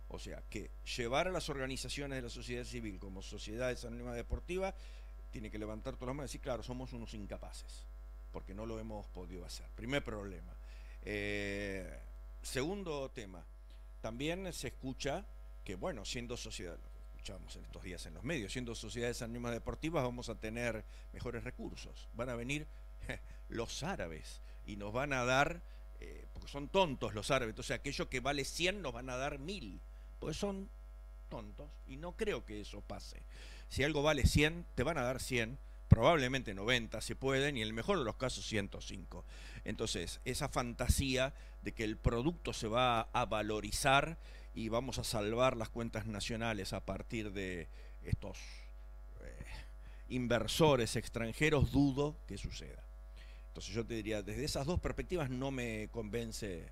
O sea, que llevar a las organizaciones de la sociedad civil como sociedades anónimas deportivas tiene que levantar todas las manos y decir, claro, somos unos incapaces, porque no lo hemos podido hacer. Primer problema. Eh, segundo tema, también se escucha que, bueno, siendo sociedad, escuchamos en estos días en los medios, siendo sociedades anónimas deportivas vamos a tener mejores recursos. Van a venir los árabes y nos van a dar, eh, porque son tontos los árabes, entonces aquello que vale 100 nos van a dar 1000, pues son tontos y no creo que eso pase. Si algo vale 100, te van a dar 100, probablemente 90 si pueden y en el mejor de los casos 105. Entonces, esa fantasía de que el producto se va a valorizar y vamos a salvar las cuentas nacionales a partir de estos eh, inversores extranjeros, dudo que suceda. Entonces yo te diría, desde esas dos perspectivas no me convence,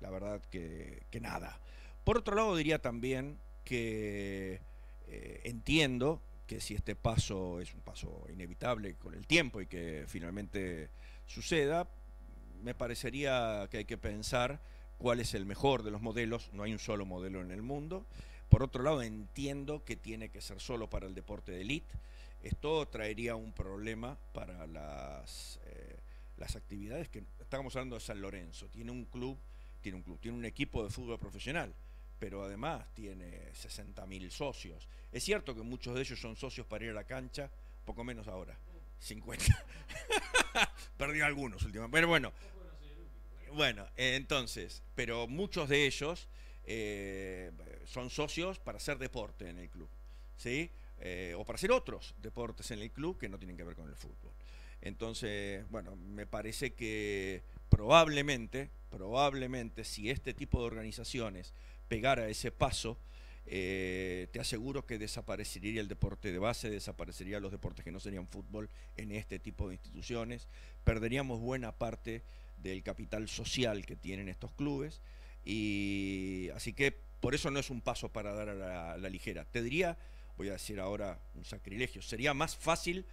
la verdad, que, nada. Por otro lado, diría también que eh, entiendo que si este paso es un paso inevitable con el tiempo y que finalmente suceda, me parecería que hay que pensar cuál es el mejor de los modelos, no hay un solo modelo en el mundo. Por otro lado, entiendo que tiene que ser solo para el deporte de élite. Esto traería un problema para las, eh, las actividades que estamos hablando de San Lorenzo. Tiene un club, tiene un club, tiene un equipo de fútbol profesional pero además tiene 60.000 socios. Es cierto que muchos de ellos son socios para ir a la cancha, poco menos ahora, 50. Perdí algunos últimamente, pero bueno. Bueno, entonces, pero muchos de ellos eh, son socios para hacer deporte en el club, ¿sí? Eh, o para hacer otros deportes en el club que no tienen que ver con el fútbol. Entonces, bueno, me parece que probablemente, probablemente si este tipo de organizaciones pegar a ese paso, eh, te aseguro que desaparecería el deporte de base, desaparecerían los deportes que no serían fútbol en este tipo de instituciones, perderíamos buena parte del capital social que tienen estos clubes. Y así que por eso no es un paso para dar a la, ligera. Te diría, voy a decir ahora un sacrilegio, sería más fácil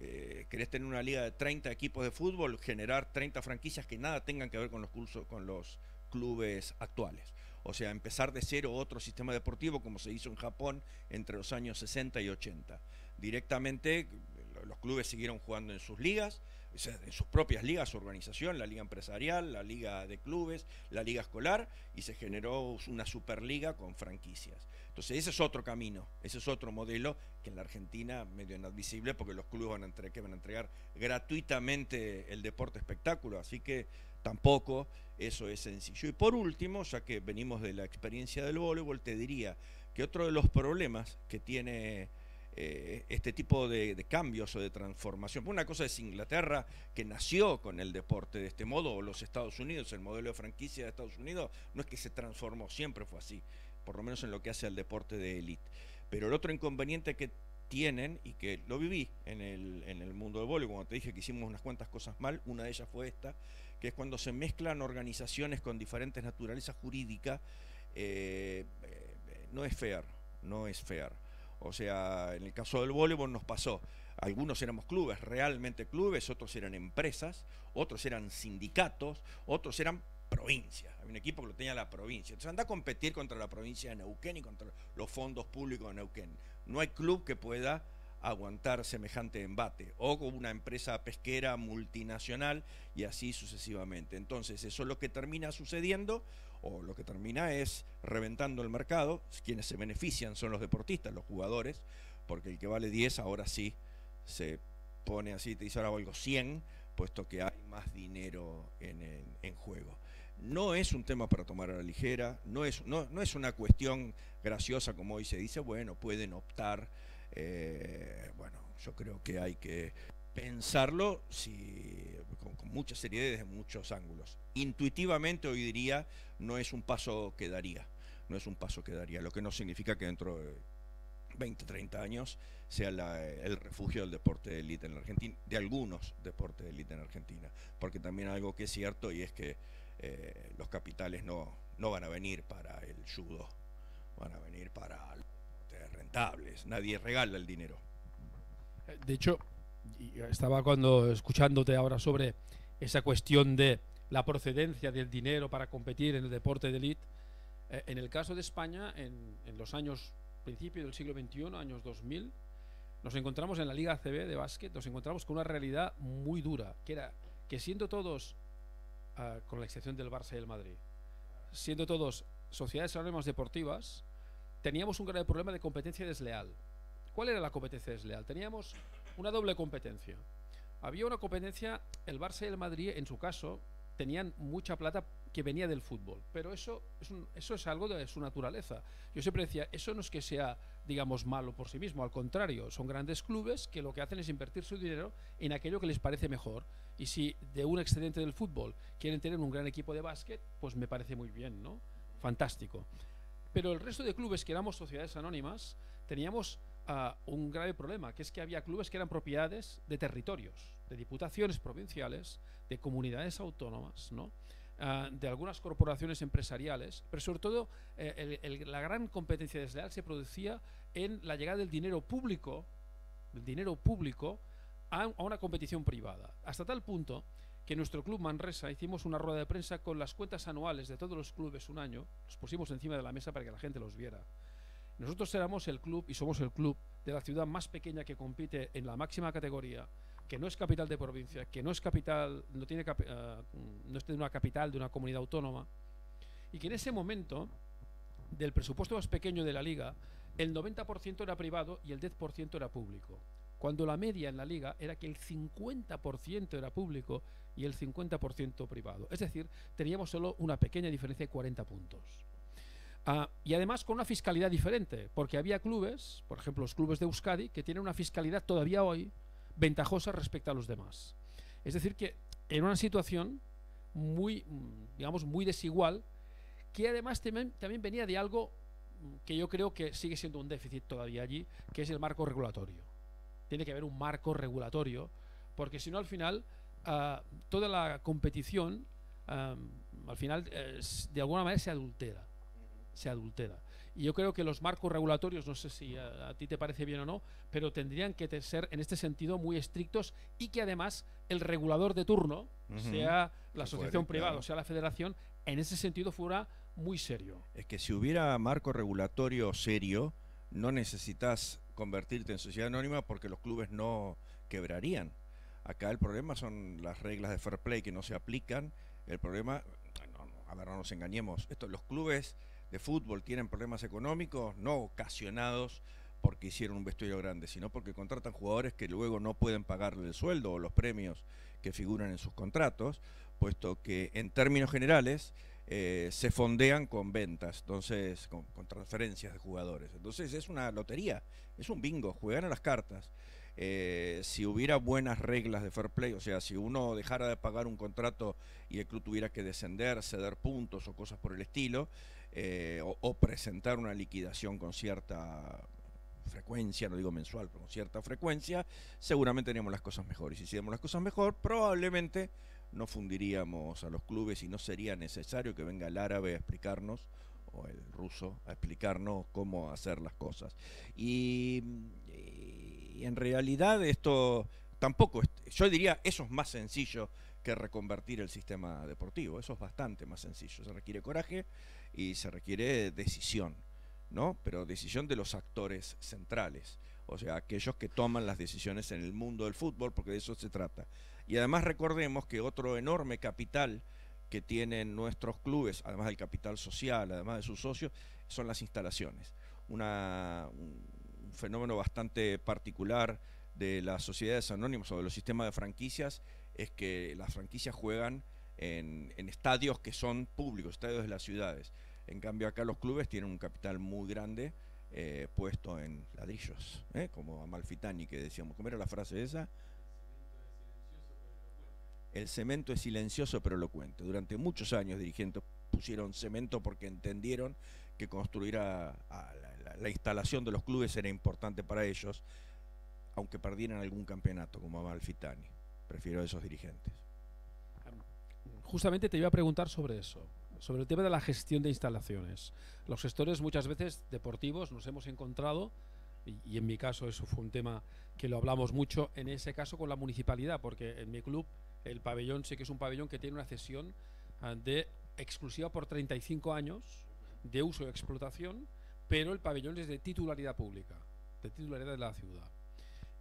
eh, querés tener una liga de 30 equipos de fútbol, generar 30 franquicias que nada tengan que ver con los, cursos, con los clubes actuales o sea, empezar de cero otro sistema deportivo como se hizo en Japón entre los años 60 y 80. Directamente los clubes siguieron jugando en sus ligas, en sus propias ligas, su organización, la liga empresarial, la liga de clubes, la liga escolar, y se generó una superliga con franquicias. Entonces ese es otro camino, ese es otro modelo que en la Argentina medio inadmisible porque los clubes van a, entregar, van a entregar gratuitamente el deporte espectáculo, así que tampoco eso es sencillo. Y por último, ya que venimos de la experiencia del voleibol, te diría que otro de los problemas que tiene eh, este tipo de, cambios o de transformación, una cosa es Inglaterra, que nació con el deporte de este modo, o los Estados Unidos, el modelo de franquicia de Estados Unidos, no es que se transformó, siempre fue así, por lo menos en lo que hace al deporte de élite. Pero el otro inconveniente que tienen, y que lo viví en el, en el mundo del voleibol, cuando te dije que hicimos unas cuantas cosas mal, una de ellas fue esta, que es cuando se mezclan organizaciones con diferentes naturalezas jurídicas, eh, eh, no es fair, no es fair. O sea, en el caso del voleibol nos pasó, algunos éramos clubes, realmente clubes, otros eran empresas, otros eran sindicatos, otros eran provincias. Había un equipo que lo tenía la provincia. Entonces anda a competir contra la provincia de Neuquén y contra los fondos públicos de Neuquén. No hay club que pueda aguantar semejante embate, o con una empresa pesquera multinacional y así sucesivamente. Entonces, eso es lo que termina sucediendo, o lo que termina es reventando el mercado, quienes se benefician son los deportistas, los jugadores, porque el que vale 10 ahora sí se pone así, te dice ahora valgo 100, puesto que hay más dinero en, en juego. No es un tema para tomar a la ligera, no es, no, no es una cuestión graciosa como hoy se dice, bueno, pueden optar eh, bueno, yo creo que hay que pensarlo con, mucha seriedad desde muchos ángulos. Intuitivamente hoy diría no es un paso que daría, no es un paso que daría, lo que no significa que dentro de 20, 30 años sea el refugio del deporte de élite en Argentina, de algunos deportes de élite en Argentina, porque también algo que es cierto y es que eh, los capitales no, no van a venir para el judo, van a venir para nadie regala el dinero. De hecho, estaba cuando escuchándote ahora sobre esa cuestión de la procedencia del dinero para competir en el deporte de élite. Eh, en el caso de España, en, los años principio del siglo XXI, años 2000, nos encontramos en la Liga ACB de básquet, nos encontramos con una realidad muy dura, que era que siendo todos, ah, con la excepción del Barça y el Madrid, siendo todos sociedades anónimas deportivas, teníamos un grave problema de competencia desleal. ¿Cuál era la competencia desleal? Teníamos una doble competencia. Había una competencia, el Barça y el Madrid, en su caso, tenían mucha plata que venía del fútbol, pero eso es, eso es algo de su naturaleza. Yo siempre decía, eso no es que sea, digamos, malo por sí mismo, al contrario, son grandes clubes que lo que hacen es invertir su dinero en aquello que les parece mejor. Y si de un excedente del fútbol quieren tener un gran equipo de básquet, pues me parece muy bien, ¿no? Fantástico. Pero el resto de clubes que éramos sociedades anónimas, teníamos uh, un grave problema, que es que había clubes que eran propiedades de territorios, de diputaciones provinciales, de comunidades autónomas, ¿no? Uh, de algunas corporaciones empresariales, pero sobre todo eh, la gran competencia desleal se producía en la llegada del dinero público, del dinero público a una competición privada, hasta tal punto que nuestro club Manresa hicimos una rueda de prensa con las cuentas anuales de todos los clubes un año, los pusimos encima de la mesa para que la gente los viera. Nosotros éramos el club y somos el club de la ciudad más pequeña que compite en la máxima categoría, que no es capital de provincia, que no es capital, no tiene uh, no es una capital de una comunidad autónoma, y que en ese momento del presupuesto más pequeño de la liga, el 90% era privado y el 10% era público. Cuando la media en la liga era que el 50% era público y el 50% privado. Es decir, teníamos solo una pequeña diferencia de 40 puntos. Uh, y además con una fiscalidad diferente, porque había clubes, por ejemplo los clubes de Euskadi, que tienen una fiscalidad todavía hoy ventajosa respecto a los demás. Es decir, que en una situación muy, digamos, muy desigual, que además también, también venía de algo que yo creo que sigue siendo un déficit todavía allí, que es el marco regulatorio. Tiene que haber un marco regulatorio, porque si no al final uh, toda la competición uh, al final uh, de alguna manera se adultera se adultera. Y yo creo que los marcos regulatorios, no sé si a, a, ti te parece bien o no, pero tendrían que ser en este sentido muy estrictos y que además el regulador de turno, uh -huh. sea la asociación privada claro. o sea la federación, en ese sentido fuera muy serio. Es que si hubiera marco regulatorio serio, no necesitas convertirte en sociedad anónima porque los clubes no quebrarían. Acá el problema son las reglas de fair play que no se aplican. El problema, no, no, a ver, no nos engañemos, esto, los clubes de fútbol tienen problemas económicos no ocasionados porque hicieron un vestuario grande, sino porque contratan jugadores que luego no pueden pagarle el sueldo o los premios que figuran en sus contratos, puesto que en términos generales eh, se fondean con ventas, entonces con, con, transferencias de jugadores. Entonces es una lotería, es un bingo, juegan a las cartas. Eh, si hubiera buenas reglas de fair play, o sea, si uno dejara de pagar un contrato y el club tuviera que descender, ceder puntos o cosas por el estilo, eh, o, presentar una liquidación con cierta frecuencia, no digo mensual, pero con cierta frecuencia, seguramente teníamos las cosas mejores. Y si hacemos las cosas mejor, probablemente no fundiríamos a los clubes y no sería necesario que venga el árabe a explicarnos o el ruso a explicarnos cómo hacer las cosas. Y, y en realidad esto tampoco, yo diría, eso es más sencillo que reconvertir el sistema deportivo, eso es bastante más sencillo, se requiere coraje y se requiere decisión, ¿no? Pero decisión de los actores centrales, o sea, aquellos que toman las decisiones en el mundo del fútbol, porque de eso se trata. Y además recordemos que otro enorme capital que tienen nuestros clubes, además del capital social, además de sus socios, son las instalaciones. Una, un fenómeno bastante particular de las sociedades anónimas o de los sistemas de franquicias es que las franquicias juegan en, estadios que son públicos, estadios de las ciudades. En cambio acá los clubes tienen un capital muy grande eh, puesto en ladrillos, ¿eh? como Amalfitani que decíamos. ¿Cómo era la frase esa? El cemento es silencioso pero elocuente. Durante muchos años dirigentes pusieron cemento porque entendieron que construir a, a la, la, la, instalación de los clubes era importante para ellos, aunque perdieran algún campeonato como Amalfitani. Prefiero esos dirigentes. Justamente te iba a preguntar sobre eso, sobre el tema de la gestión de instalaciones. Los gestores muchas veces deportivos nos hemos encontrado, y, y, en mi caso eso fue un tema que lo hablamos mucho, en ese caso con la municipalidad, porque en mi club el pabellón sí que es un pabellón que tiene una cesión uh, de exclusiva por 35 años de uso y explotación, pero el pabellón es de titularidad pública, de titularidad de la ciudad.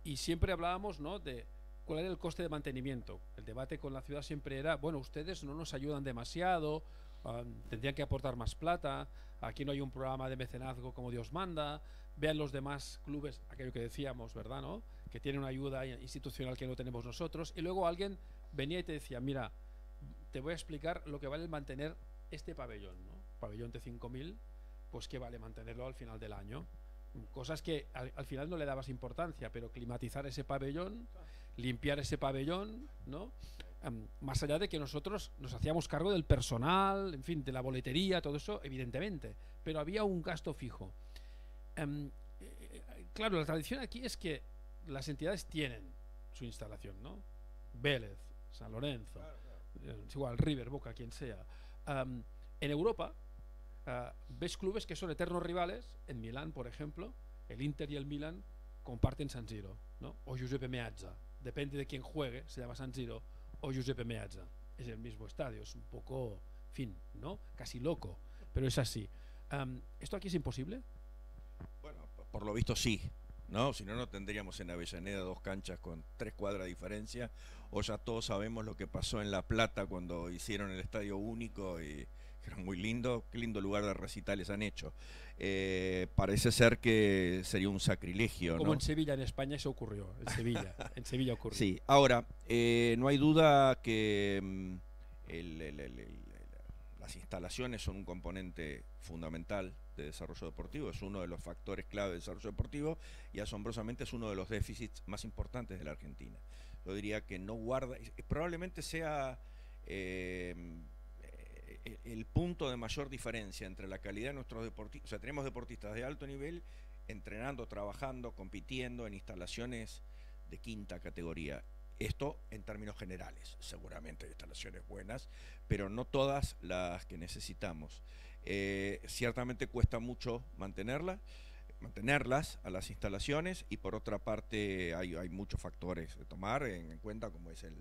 Y siempre hablábamos ¿no? de cuál era el coste de mantenimiento. El debate con la ciudad siempre era, bueno, ustedes no nos ayudan demasiado tendrían que aportar más plata, aquí no hay un programa de mecenazgo como Dios manda, vean los demás clubes, aquello que decíamos, ¿verdad? ¿no? Que tienen una ayuda institucional que no tenemos nosotros, y luego alguien venía y te decía, mira, te voy a explicar lo que vale mantener este pabellón, ¿no? Pabellón de 5.000, pues qué vale mantenerlo al final del año. Cosas que al, al, final no le dabas importancia, pero climatizar ese pabellón, limpiar ese pabellón, ¿no? Um, más allá de que nosotros nos hacíamos cargo del personal, en fin, de la boletería, todo eso, evidentemente, pero había un gasto fijo. Um, eh, claro, la tradición aquí es que las entidades tienen su instalación, ¿no? Vélez, San Lorenzo, claro, claro. Eh, igual, River, Boca, quien sea. Um, en Europa uh, ves clubes que son eternos rivales, en Milán, por ejemplo, el Inter y el Milan comparten San Siro, ¿no? O Giuseppe Meazza, depende de quién juegue, se llama San Siro o Giuseppe Meazza. Es el mismo estadio, es un poco, fin, ¿no? Casi loco, pero es así. Um, ¿Esto aquí es imposible? Bueno, por lo visto sí. ¿no? Si no, no tendríamos en Avellaneda dos canchas con tres cuadras de diferencia. O ya todos sabemos lo que pasó en La Plata cuando hicieron el estadio único y era muy lindo. Qué lindo lugar de recitales han hecho. Eh, parece ser que sería un sacrilegio. Como ¿no? en Sevilla, en España, eso ocurrió. En Sevilla, en Sevilla ocurrió. Sí, ahora, eh, no hay duda que mm, el, el, el, las instalaciones son un componente fundamental de desarrollo deportivo, es uno de los factores clave de desarrollo deportivo y asombrosamente es uno de los déficits más importantes de la Argentina. Yo diría que no guarda, probablemente sea eh, el punto de mayor diferencia entre la calidad de nuestros deportistas, o sea, tenemos deportistas de alto nivel entrenando, trabajando, compitiendo en instalaciones de quinta categoría. Esto en términos generales, seguramente hay instalaciones buenas, pero no todas las que necesitamos. Eh, ciertamente cuesta mucho mantenerla, mantenerlas a las instalaciones y por otra parte hay, hay muchos factores de tomar en, en cuenta como es el,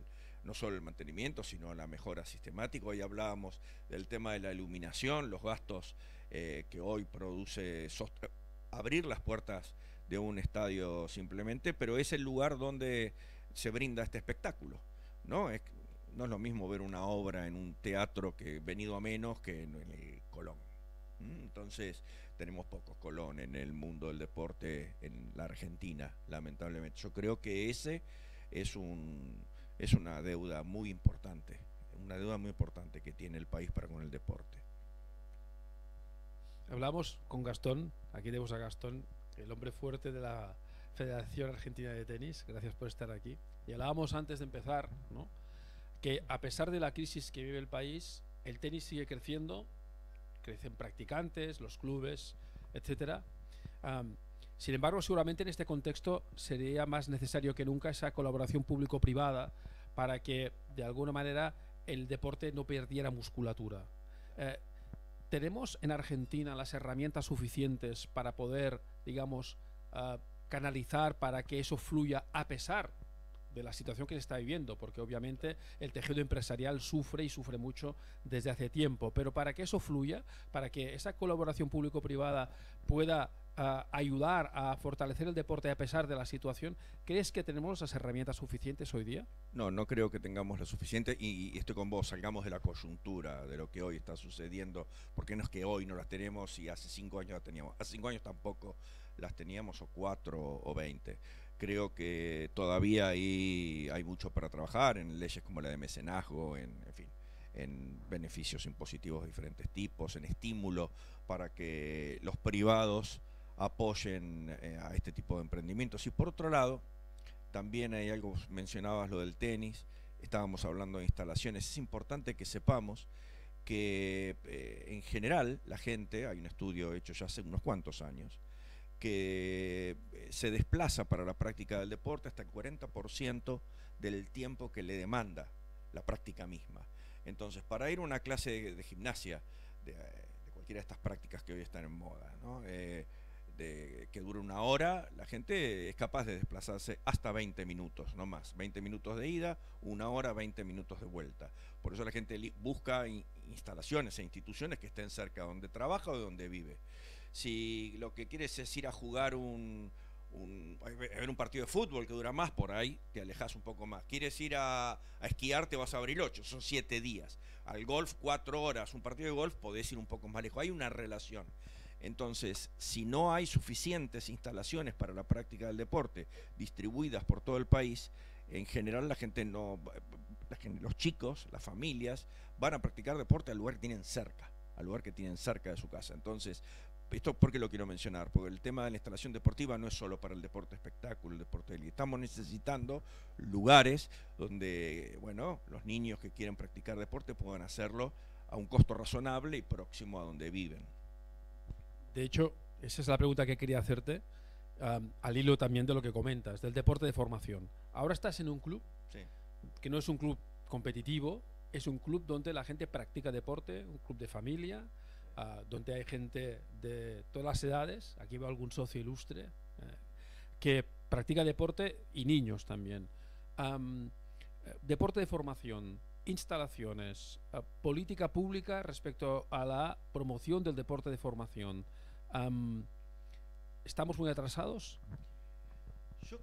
no solo el mantenimiento, sino la mejora sistemática. Hoy hablábamos del tema de la iluminación, los gastos eh, que hoy produce abrir las puertas de un estadio simplemente, pero es el lugar donde se brinda este espectáculo, ¿no? Es, no es lo mismo ver una obra en un teatro que venido a menos que en el Colón. Entonces, tenemos pocos Colón en el mundo del deporte en la Argentina, lamentablemente. Yo creo que ese es un es una deuda muy importante, una deuda muy importante que tiene el país para con el deporte. Hablamos con Gastón, aquí tenemos a Gastón, el hombre fuerte de la Federación Argentina de Tenis, gracias por estar aquí. Y hablábamos antes de empezar, ¿no? que a pesar de la crisis que vive el país, el tenis sigue creciendo, crecen practicantes, los clubes. Um, sin embargo, seguramente en este contexto sería más necesario que nunca esa colaboración público-privada para que de alguna manera el deporte no perdiera musculatura. Eh, ¿Tenemos en Argentina las herramientas suficientes para poder, digamos, uh, canalizar para que eso fluya a pesar de la situación que se está viviendo, porque obviamente el tejido empresarial sufre y sufre mucho desde hace tiempo, pero para que eso fluya, para que esa colaboración público-privada pueda uh, ayudar a fortalecer el deporte a pesar de la situación, ¿crees que tenemos las herramientas suficientes hoy día? No, no creo que tengamos las suficientes y, y estoy con vos, salgamos de la coyuntura de lo que hoy está sucediendo, porque no es que hoy no las tenemos y hace cinco años las teníamos, hace cinco años tampoco las teníamos o cuatro o veinte creo que todavía hay, hay mucho para trabajar en leyes como la de mecenazgo, en, fin, en beneficios impositivos de diferentes tipos, en estímulo para que los privados apoyen eh, a este tipo de emprendimientos. Y por otro lado, también hay algo, mencionabas lo del tenis, estábamos hablando de instalaciones, es importante que sepamos que eh, en general la gente, hay un estudio hecho ya hace unos cuantos años, que se desplaza para la práctica del deporte hasta el 40% del tiempo que le demanda la práctica misma. Entonces, para ir a una clase de, gimnasia, de, de, cualquiera de estas prácticas que hoy están en moda, eh, que dura una hora, la gente es capaz de desplazarse hasta 20 minutos, no más. 20 minutos de ida, una hora, 20 minutos de vuelta. Por eso la gente busca instalaciones e instituciones que estén cerca de donde trabaja o de donde vive si lo que quieres es ir a jugar un, ver un partido de fútbol que dura más por ahí, te alejas un poco más. ¿Quieres ir a, esquiar? Te vas a abrir ocho, son siete días. Al golf, cuatro horas. Un partido de golf podés ir un poco más lejos. Hay una relación. Entonces, si no hay suficientes instalaciones para la práctica del deporte distribuidas por todo el país, en general la gente no, los chicos, las familias, van a practicar deporte al lugar que tienen cerca, al lugar que tienen cerca de su casa. Entonces, esto porque lo quiero mencionar, porque el tema de la instalación deportiva no es solo para el deporte espectáculo, el deporte élite. Estamos necesitando lugares donde, bueno, los niños que quieren practicar deporte puedan hacerlo a un costo razonable y próximo a donde viven. De hecho, esa es la pregunta que quería hacerte, al hilo también de lo que comentas, del deporte de formación. Ahora estás en un club que no es un club competitivo, es un club donde la gente practica deporte, un club de familia, Ah, donde hay gente de todas las edades, aquí veo algún socio ilustre, eh, que practica deporte y niños también. Eh, deporte de formación, instalaciones, eh, política pública respecto a la promoción del deporte de formación. ¿Estamos muy atrasados? Yo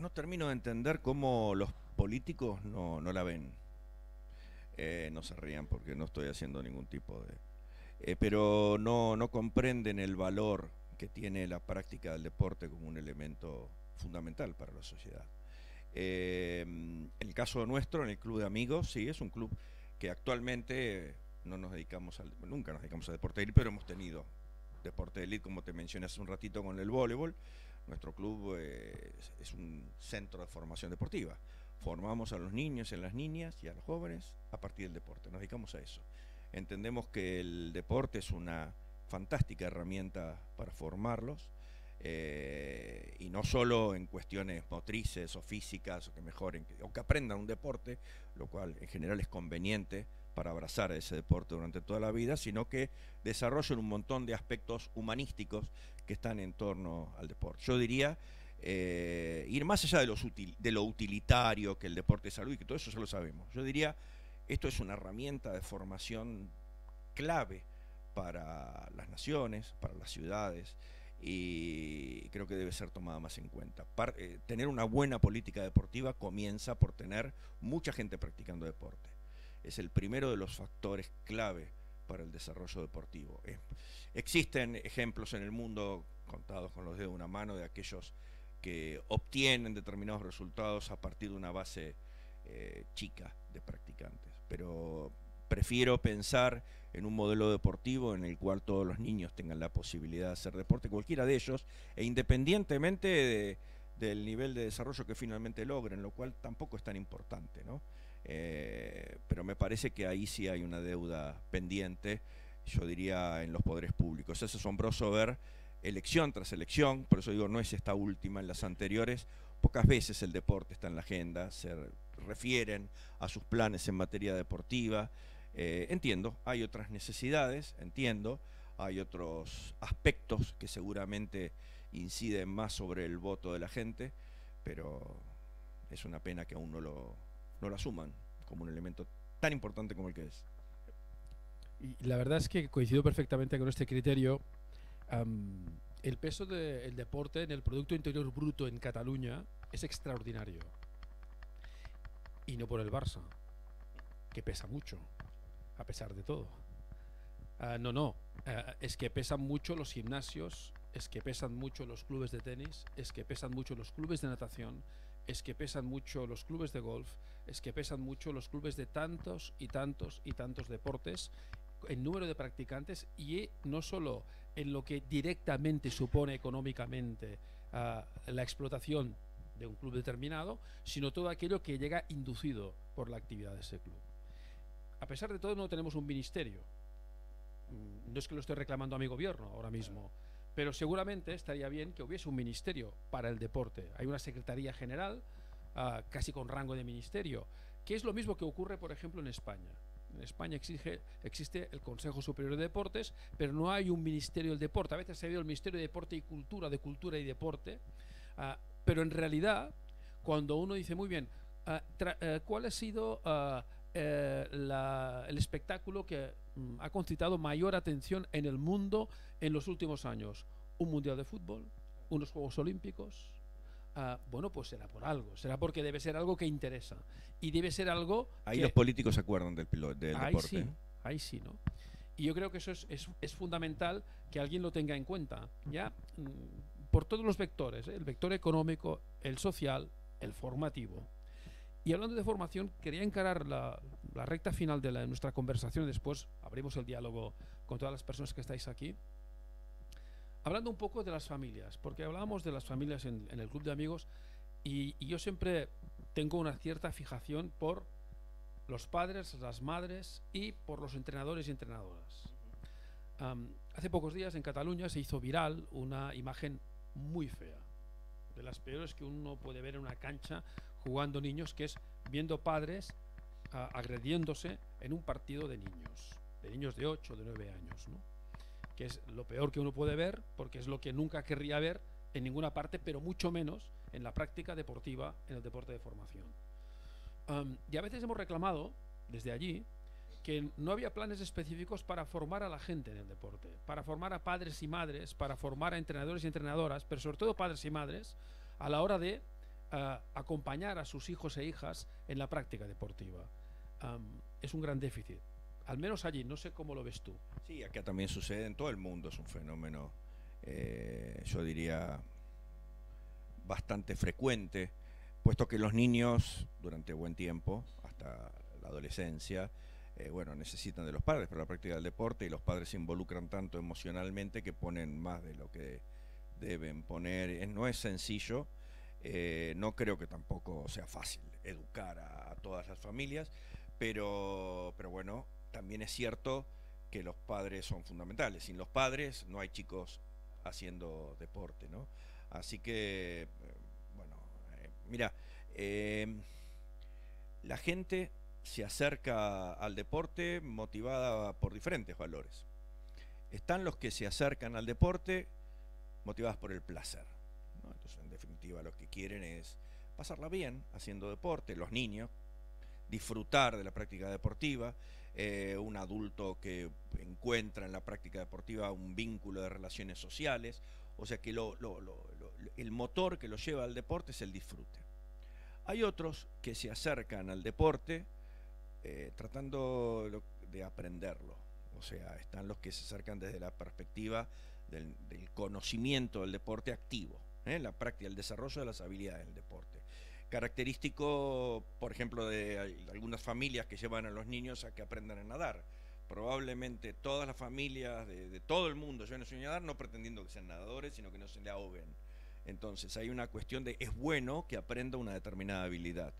no, termino de entender cómo los políticos no, no la ven. no se rían porque no estoy haciendo ningún tipo de, eh, pero no, comprenden el valor que tiene la práctica del deporte como un elemento fundamental para la sociedad. Eh, el caso nuestro, en el Club de Amigos, sí, es un club que actualmente no nos dedicamos al, nunca nos dedicamos a deporte de élite, pero hemos tenido deporte de élite, como te mencioné hace un ratito con el voleibol. Nuestro club eh, es un centro de formación deportiva. Formamos a los niños y a las niñas y a los jóvenes a partir del deporte. Nos dedicamos a eso. Entendemos que el deporte es una fantástica herramienta para formarlos. Eh, y no solo en cuestiones motrices o físicas o que mejoren o que aprendan un deporte, lo cual en general es conveniente para abrazar ese deporte durante toda la vida, sino que desarrollen un montón de aspectos humanísticos que están en torno al deporte. Yo diría eh, ir más allá de, los de lo utilitario que el deporte es salud y que todo eso ya lo sabemos. Yo diría esto es una herramienta de formación clave para las naciones, para las ciudades, y creo que debe ser tomada más en cuenta. Eh, tener una buena política deportiva comienza por tener mucha gente practicando deporte. Es el primero de los factores clave para el desarrollo deportivo. existen ejemplos en el mundo, contados con los dedos de una mano, de aquellos que obtienen determinados resultados a partir de una base eh, chica de practicantes pero prefiero pensar en un modelo deportivo en el cual todos los niños tengan la posibilidad de hacer deporte, cualquiera de ellos, e independientemente del nivel de desarrollo que finalmente logren, lo cual tampoco es tan importante, ¿no? Eh, pero me parece que ahí sí hay una deuda pendiente, yo diría, en los poderes públicos. Es asombroso ver elección tras elección, por eso digo, no es esta última, en las anteriores, pocas veces el deporte está en la agenda, ser refieren a sus planes en materia deportiva. Eh, entiendo, hay otras necesidades, entiendo, hay otros aspectos que seguramente inciden más sobre el voto de la gente, pero es una pena que aún no lo, no lo asuman como un elemento tan importante como el que es. Y la verdad es que coincido perfectamente con este criterio. El peso del deporte en el Producto Interior Bruto en Cataluña es extraordinario y no por el Barça, que pesa mucho, a pesar de todo. Ah, no, no, ah, es que pesan mucho los gimnasios, es que pesan mucho los clubes de tenis, es que pesan mucho los clubes de natación, es que pesan mucho los clubes de golf, es que pesan mucho los clubes de tantos y tantos y tantos deportes, en número de practicantes y no solo en lo que directamente supone económicamente ah, la explotación de un club determinado, sino todo aquello que llega inducido por la actividad de ese club. A pesar de todo, no tenemos un ministerio. Mm, no es que lo esté reclamando a mi gobierno ahora mismo, pero seguramente estaría bien que hubiese un ministerio para el deporte. Hay una Secretaría General, ah, casi con rango de ministerio, que es lo mismo que ocurre, por ejemplo, en España. En España existe el Consejo Superior de Deportes, pero no hay un Ministerio del Deporte. A veces se ha habido el Ministerio de Deporte y Cultura, de Cultura y Deporte, ah, pero en realidad, cuando uno dice, muy bien, ah, eh, ¿cuál ha sido ah, eh, el espectáculo que mm, ha concitado mayor atención en el mundo en los últimos años? ¿Un mundial de fútbol? unos Juegos Olímpicos, ah, bueno, pues será por algo, será porque debe ser algo que interesa y debe ser algo... Ahí que- los políticos se acuerdan del, pilo- del ahí deporte. sí, ahí sí, ¿no? Y yo creo que eso es, es- es fundamental que alguien lo tenga en cuenta, ya mm, por todos los vectores, ¿eh? el vector económico, el social, el formativo. Y hablando de formación, quería encarar la, la recta final de, la- de nuestra conversación, después abrimos el diálogo con todas las personas que estáis aquí. Hablando un poco de las familias, porque hablábamos de las familias en, el club de amigos y, yo siempre tengo una cierta fijación por los padres, las madres y por los entrenadores y entrenadoras. Hace pocos días en Cataluña se hizo viral una imagen muy fea, de las peores que uno puede ver en una cancha jugando niños, que es viendo padres ah, agrediéndose en un partido de niños, de niños de 8 de 9 años. Que es lo peor que uno puede ver, porque es lo que nunca querría ver en ninguna parte, pero mucho menos en la práctica deportiva, en el deporte de formación. Y a veces hemos reclamado desde allí que no había planes específicos para formar a la gente en el deporte, para formar a padres y madres, para formar a entrenadores y entrenadoras, pero sobre todo padres y madres, a la hora de ah, acompañar a sus hijos e hijas en la práctica deportiva. Am, es un gran déficit, al menos allí, no sé cómo lo ves tú. Sí, acá también sucede en todo el mundo, es un fenómeno, eh, yo diría, bastante frecuente, puesto que los niños durante buen tiempo, hasta la adolescencia, eh, bueno, necesitan de los padres para la práctica del deporte y los padres se involucran tanto emocionalmente que ponen más de lo que deben poner. Eh, no es sencillo, no creo que tampoco sea fácil educar a, a todas las familias, pero, pero bueno, también es cierto que los padres son fundamentales. Sin los padres no hay chicos haciendo deporte, ¿no? Así que, eh, bueno, eh, mira, eh, la gente se acerca al deporte motivada por diferentes valores. Están los que se acercan al deporte motivados por el placer. Entonces, en definitiva, lo que quieren es pasarla bien haciendo deporte, los niños, disfrutar de la práctica deportiva, eh, un adulto que encuentra en la práctica deportiva un vínculo de relaciones sociales, o sea que el motor que lo lleva al deporte es el disfrute. Hay otros que se acercan al deporte eh, tratando de aprenderlo, o sea, están los que se acercan desde la perspectiva del, del conocimiento del deporte activo, ¿eh? la práctica, el desarrollo de las habilidades del deporte característico, por ejemplo, de al- algunas familias que llevan a los niños a que aprendan a nadar. Probablemente todas las familias de, todo el mundo llevan a a nadar, no pretendiendo que sean nadadores, sino que no se le ahoguen. Entonces hay una cuestión de, es bueno que aprenda una determinada habilidad.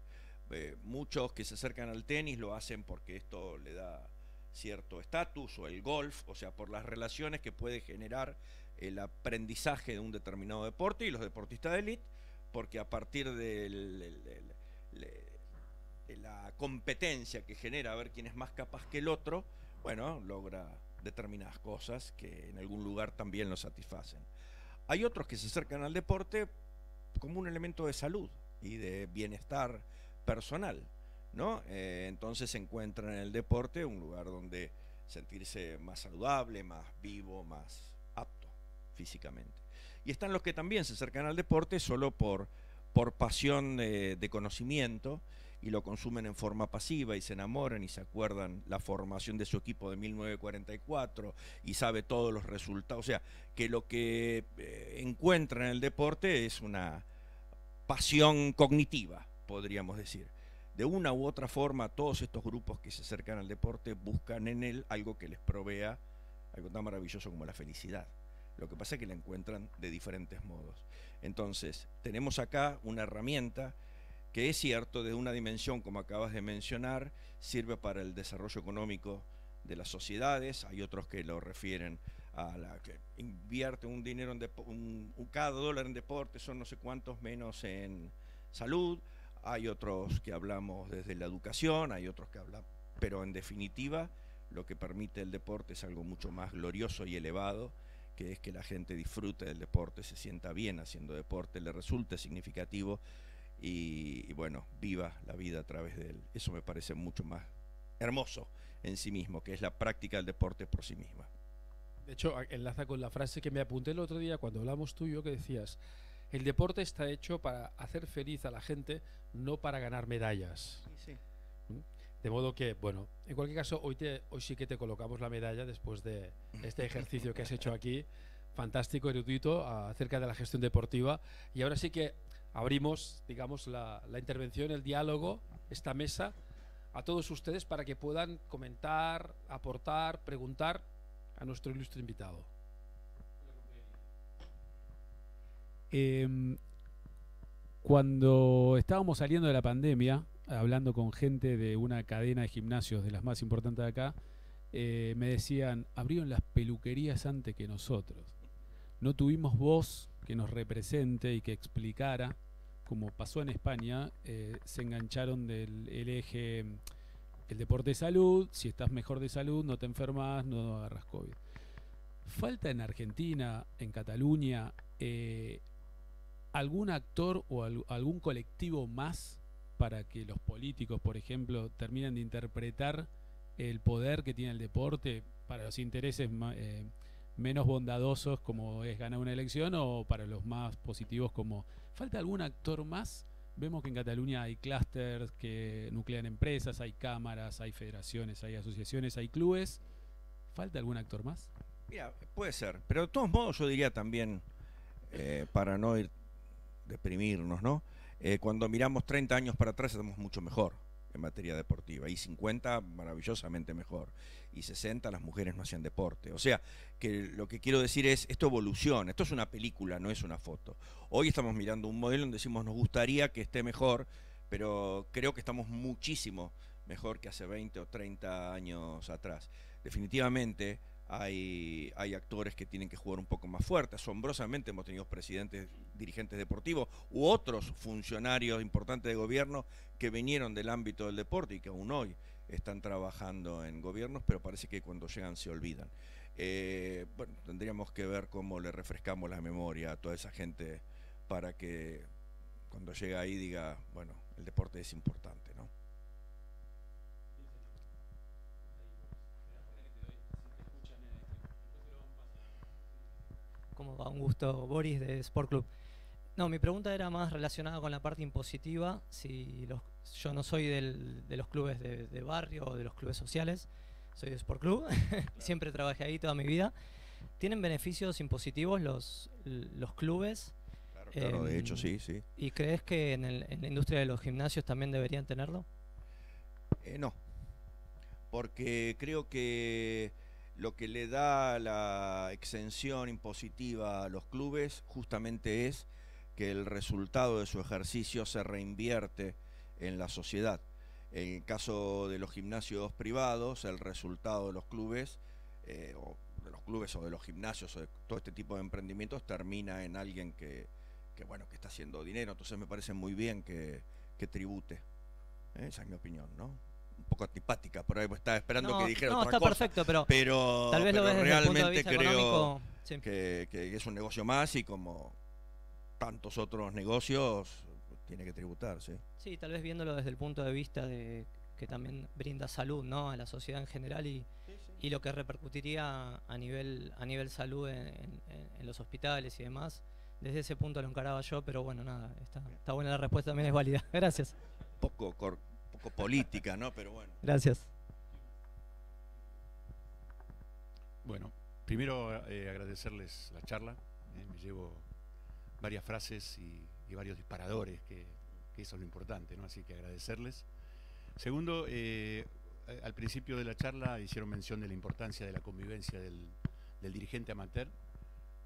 Eh, muchos que se acercan al tenis lo hacen porque esto le da cierto estatus, o el golf, o sea, por las relaciones que puede generar el aprendizaje de un determinado deporte y los deportistas de élite porque a partir de la competencia que genera a ver quién es más capaz que el otro, bueno, logra determinadas cosas que en algún lugar también lo satisfacen. Hay otros que se acercan al deporte como un elemento de salud y de bienestar personal, ¿no? Eh, entonces se encuentran en el deporte un lugar donde sentirse más saludable, más vivo, más apto físicamente. Y están los que también se acercan al deporte solo por, por pasión de, de conocimiento y lo consumen en forma pasiva y se enamoran y se acuerdan la formación de su equipo de 1944 y sabe todos los resultados. O sea, que lo que eh, encuentra en el deporte es una pasión cognitiva, podríamos decir. De una u otra forma, todos estos grupos que se acercan al deporte buscan en él algo que les provea algo tan maravilloso como la felicidad. Lo que pasa es que la encuentran de diferentes modos. Entonces, tenemos acá una herramienta que es cierto, de una dimensión, como acabas de mencionar, sirve para el desarrollo económico de las sociedades. Hay otros que lo refieren a la que invierte un dinero en un, un- cada dólar en deporte son no sé cuántos menos en salud. Hay otros que hablamos desde la educación, hay otros que hablan, pero en definitiva lo que permite el deporte es algo mucho más glorioso y elevado, que es que la gente disfrute del deporte, se sienta bien haciendo deporte, le resulte significativo y, y bueno, viva la vida a través de él. Eso me parece mucho más hermoso en sí mismo, que es la práctica del deporte por sí misma. De hecho, enlaza con la frase que me apunté el otro día cuando hablamos tú y yo que decías, el deporte está hecho para hacer feliz a la gente, no para ganar medallas. ¿Mm? De modo que, bueno, en cualquier caso, hoy, te, hoy sí que te colocamos la medalla después de este ejercicio que has hecho aquí, fantástico, erudito, acerca de la gestión deportiva. Y ahora sí que abrimos, digamos, la, la intervención, el diálogo, esta mesa, a todos ustedes para que puedan comentar, aportar, preguntar a nuestro ilustre invitado. Em, cuando estábamos saliendo de la pandemia, hablando con gente de una cadena de gimnasios de las más importantes de acá, eh, me decían, abrieron las peluquerías antes que nosotros. No tuvimos voz que nos represente y que explicara, como pasó en España, eh, se engancharon del eje el deporte de salud, si estás mejor de salud, no te enfermas, no agarras COVID. ¿Falta en Argentina, en Cataluña, eh, algún actor o algún colectivo más para que los políticos, por ejemplo, terminen de interpretar el poder que tiene el deporte para los intereses eh, menos bondadosos como es ganar una elección o para los más positivos como falta algún actor más vemos que en Cataluña hay clústeres que nuclean empresas hay cámaras hay federaciones hay asociaciones hay clubes. Falta algún actor más mira puede ser pero de todos modos yo diría también eh, para no ir deprimirnos, ¿no? Eh, cuando miramos 30 años para atrás estamos mucho mejor en materia deportiva y 50 maravillosamente mejor y 60 las mujeres no hacían deporte. O sea, que lo que quiero decir es, esto evoluciona, esto es una película, no es una foto. Hoy estamos mirando un modelo donde decimos nos gustaría que esté mejor, pero creo que estamos muchísimo mejor que hace 20 o 30 años atrás. Definitivamente hay, actores que tienen que jugar un poco más fuerte. Asombrosamente hemos tenido presidentes, dirigentes deportivos u otros funcionarios importantes de gobierno que vinieron del ámbito del deporte y que aún hoy están trabajando en gobiernos, pero parece que cuando llegan se olvidan. Eh, bueno, tendríamos que ver cómo le refrescamos la memoria a toda esa gente para que cuando llega ahí diga, bueno, el deporte es importante, ¿no? ¿Cómo va? Un gusto, Boris de Sport Club. No, mi pregunta era más relacionada con la parte impositiva. Si los, yo no soy de los clubes de, barrio o de los clubes sociales, soy de Sport Club, siempre trabajé ahí toda mi vida. ¿Tienen beneficios impositivos los, los clubes? Claro, de hecho sí, sí. ¿Y crees que en, en, la industria de los gimnasios también deberían tenerlo? Eh, no, porque creo que lo que le da la exención impositiva a los clubes justamente es que el resultado de su ejercicio se reinvierte en la sociedad. En el caso de los gimnasios privados, el resultado de los clubes, eh, o de los clubes o de los gimnasios o de todo este tipo de emprendimientos termina en alguien que, bueno, que está haciendo dinero. Entonces me parece muy bien que, tribute. Esa es mi opinión, ¿no? Poco antipática, por ahí estaba esperando que dijera no, otra está perfecto, pero, pero tal vez lo ves realmente creo que, es un negocio más y como tantos otros negocios tiene que tributar, sí. Sí, tal vez viéndolo desde el punto de vista de que también brinda salud, ¿no? A la sociedad en general y, y lo que repercutiría a nivel a nivel salud en, los hospitales y demás. Desde ese punto lo encaraba yo, pero bueno, nada, está, está buena la respuesta, también es válida. Gracias. Poco poco política, ¿no? Pero bueno. Gracias. Bueno, primero eh, agradecerles la charla. Eh, me llevo varias frases y, varios disparadores, que, eso es lo importante, ¿no? Así que agradecerles. Segundo, eh, al principio de la charla hicieron mención de la importancia de la convivencia del, dirigente amateur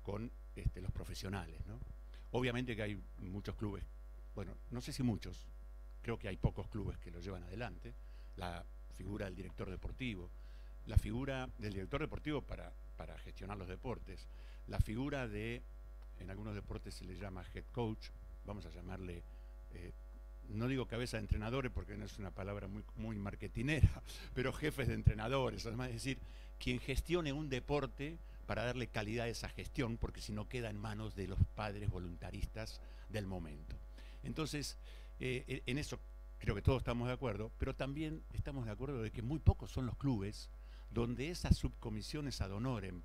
con este, los profesionales, ¿no? Obviamente que hay muchos clubes, bueno, no sé si muchos, creo que hay pocos clubes que lo llevan adelante, la figura del director deportivo, la figura del director deportivo para, para gestionar los deportes, la figura de, en algunos deportes se le llama head coach, vamos a llamarle, eh, no digo cabeza de entrenadores porque no es una palabra muy, muy marketinera, pero jefes de entrenadores, además es decir, quien gestione un deporte para darle calidad a esa gestión, porque si no queda en manos de los padres voluntaristas del momento. Entonces, eh, en eso creo que todos estamos de acuerdo, pero también estamos de acuerdo de que muy pocos son los clubes donde esas subcomisiones ad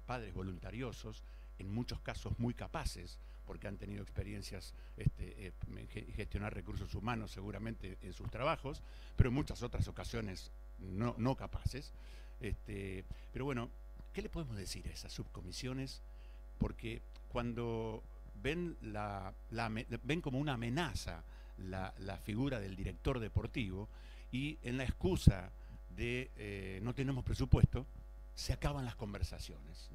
padres voluntariosos, en muchos casos muy capaces, porque han tenido experiencias este, eh, gestionar recursos humanos seguramente en sus trabajos, pero en muchas otras ocasiones no, capaces. Este, pero bueno, ¿qué le podemos decir a esas subcomisiones? Porque cuando ven como una amenaza la, figura del director deportivo y en la excusa de eh, no tenemos presupuesto, se acaban las conversaciones.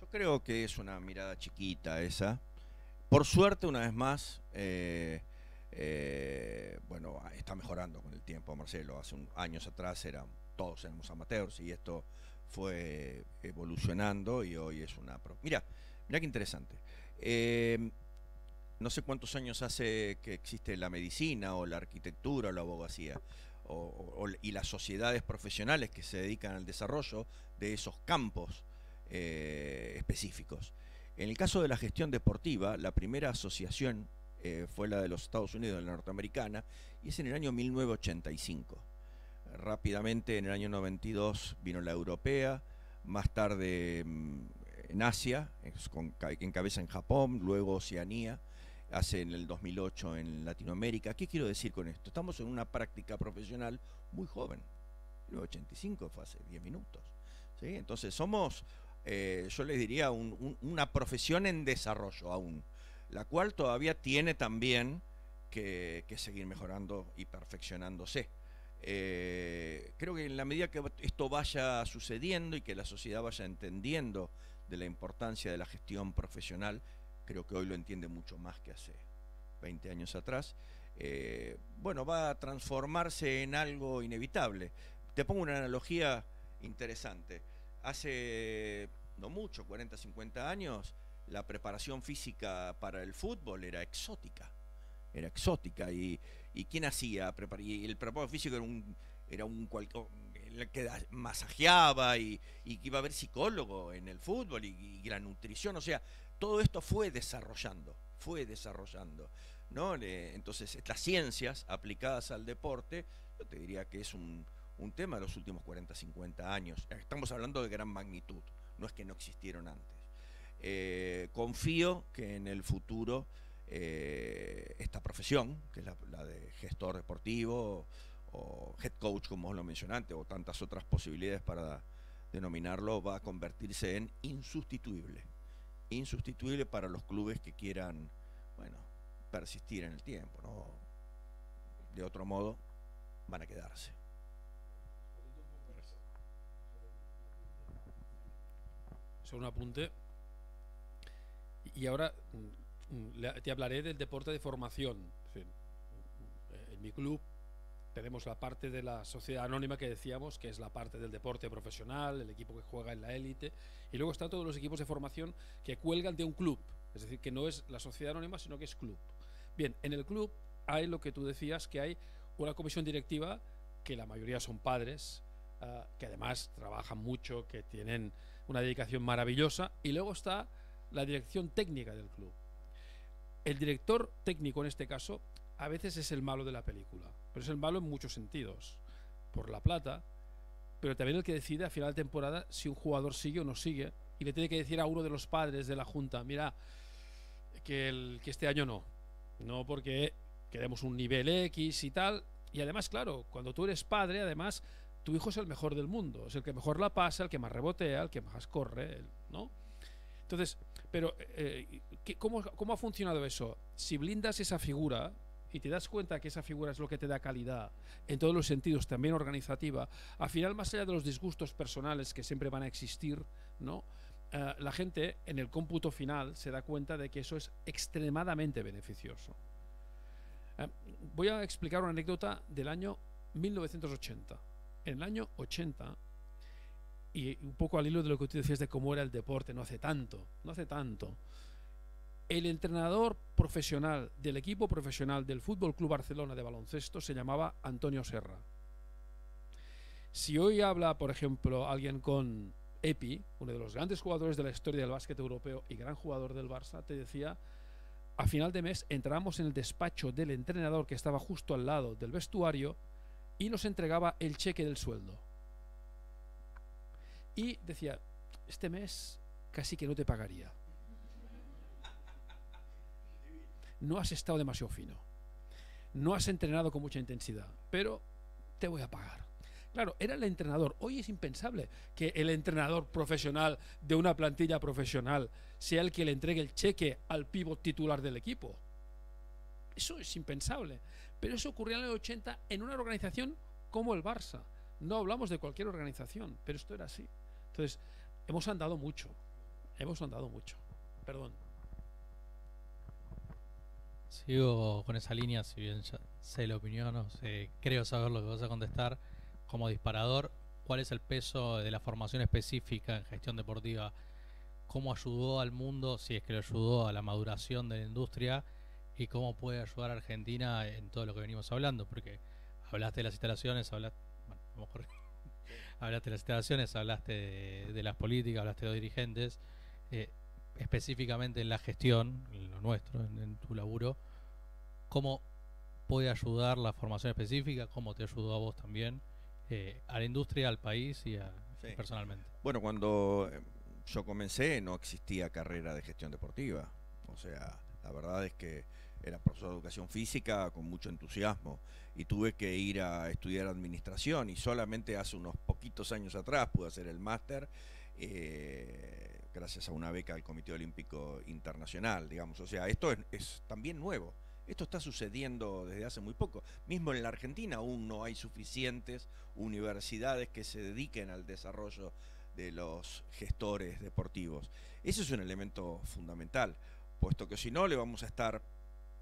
Yo creo que es una mirada chiquita esa. Por suerte, una vez más, eh, eh, bueno, está mejorando con el tiempo, Marcelo. Hace años atrás eran, todos éramos amateurs y esto fue evolucionando y hoy es una... Mira, mira qué interesante. No sé cuántos años hace que existe la medicina o la arquitectura o la abogacía y las sociedades profesionales que se dedican al desarrollo de esos campos eh, específicos. En el caso de la gestión deportiva, la primera asociación eh, fue la de los Estados Unidos, la norteamericana, y es en el año 1985. Rápidamente, en el año 92 vino la europea, más tarde mm, en Asia, en cabeza en Japón, luego Oceanía, hace en el 2008 en Latinoamérica. ¿Qué quiero decir con esto? Estamos en una práctica profesional muy joven. El 85 fue hace 10 minutos. ¿sí? Entonces somos, eh, yo les diría, una profesión en desarrollo aún, la cual todavía tiene también que, seguir mejorando y perfeccionándose. Eh, creo que en la medida que esto vaya sucediendo y que la sociedad vaya entendiendo de la importancia de la gestión profesional, creo que hoy lo entiende mucho más que hace 20 años atrás, eh, bueno, va a transformarse en algo inevitable. Te pongo una analogía interesante. Hace no mucho, 40, 50 años, la preparación física para el fútbol era exótica. Era exótica. ¿Y, y quién hacía? Y el preparador físico era un, era un, que masajeaba y, que iba a haber psicólogo en el fútbol y, la nutrición, o sea, todo esto fue desarrollando, fue desarrollando. ¿no? entonces, las ciencias aplicadas al deporte, yo te diría que es un, tema de los últimos 40, 50 años. Estamos hablando de gran magnitud, no es que no existieron antes. Eh, confío que en el futuro eh, esta profesión, que es la de gestor deportivo, o head coach, como lo mencioné antes, o tantas otras posibilidades para denominarlo, va a convertirse en insustituible. Insustituible para los clubes que quieran, bueno, persistir en el tiempo, ¿no? De otro modo, van a quedarse. Solo un apunte. Y ahora mm, mm, te hablaré del deporte de formación. En mi club tenemos la parte de la sociedad anónima que decíamos, que es la parte del deporte profesional, el equipo que juega en la élite, y luego están todos los equipos de formación que cuelgan de un club, es decir, que no es la sociedad anónima, sino que es club. Bien, en el club hay lo que tú decías, que hay una comisión directiva, que la mayoría son padres, ah, que además trabajan mucho, que tienen una dedicación maravillosa, y luego está la dirección técnica del club. El director técnico en este caso a veces es el malo de la película, pero es el malo en muchos sentidos. Por la plata, pero también el que decide a final de temporada si un jugador sigue o no sigue. Y le tiene que decir a uno de los padres de la Junta, mira, que, el, que este año no. No porque queremos un nivel X y tal. Y además, claro, cuando tú eres padre, además, tu hijo es el mejor del mundo. Es el que mejor la pasa, el que más rebotea, el que más corre, ¿no? Entonces, pero, eh, ¿cómo, ¿cómo ha funcionado eso? Si blindas esa figura, y te das cuenta que esa figura es lo que te da calidad en todos los sentidos, también organizativa, al final, más allá de los disgustos personales que siempre van a existir, ¿no? Eh, la gente en el cómputo final se da cuenta de que eso es extremadamente beneficioso. Eh, voy a explicar una anécdota del año 1980. En el año 80, y un poco al hilo de lo que tú decías de cómo era el deporte, no hace tanto, no hace tanto el entrenador profesional del equipo profesional del Fútbol Club Barcelona de baloncesto se llamaba Antonio Serra. Si hoy habla, por ejemplo, alguien con Epi, uno de los grandes jugadores de la historia del básquet europeo y gran jugador del Barça, te decía, a final de mes entramos en el despacho del entrenador que estaba justo al lado del vestuario y nos entregaba el cheque del sueldo. Y decía, este mes casi que no te pagaría. No has estado demasiado fino. No has entrenado con mucha intensidad, pero te voy a pagar. Claro, era el entrenador. Hoy es impensable que el entrenador profesional de una plantilla profesional sea el que le entregue el cheque al pívot titular del equipo. Eso es impensable. Pero eso ocurría en los 80 en una organización como el Barça. No hablamos de cualquier organización, pero esto era así. Entonces, hemos andado mucho. Hemos andado mucho. Perdón. Sigo con esa línea, si bien ya sé la opinión, o sé, creo saber lo que vas a contestar. Como disparador, ¿cuál es el peso de la formación específica en gestión deportiva? ¿Cómo ayudó al mundo, si es que lo ayudó a la maduración de la industria? ¿Y cómo puede ayudar a Argentina en todo lo que venimos hablando? Porque hablaste de las instalaciones, hablaste, bueno, vamos hablaste de las instalaciones, hablaste de, de las políticas, hablaste de los dirigentes. Eh, específicamente en la gestión, en lo nuestro, en, en, tu laburo, cómo puede ayudar la formación específica, cómo te ayudó a vos también, eh, a la industria, al país y, a, sí. personalmente. Bueno, cuando eh, yo comencé no existía carrera de gestión deportiva, o sea, la verdad es que era profesor de educación física con mucho entusiasmo y tuve que ir a estudiar administración y solamente hace unos poquitos años atrás pude hacer el máster. Eh, gracias a una beca del Comité Olímpico Internacional, digamos. O sea, esto es, también nuevo. Esto está sucediendo desde hace muy poco. Mismo en la Argentina aún no hay suficientes universidades que se dediquen al desarrollo de los gestores deportivos. Ese es un elemento fundamental, puesto que si no le vamos a estar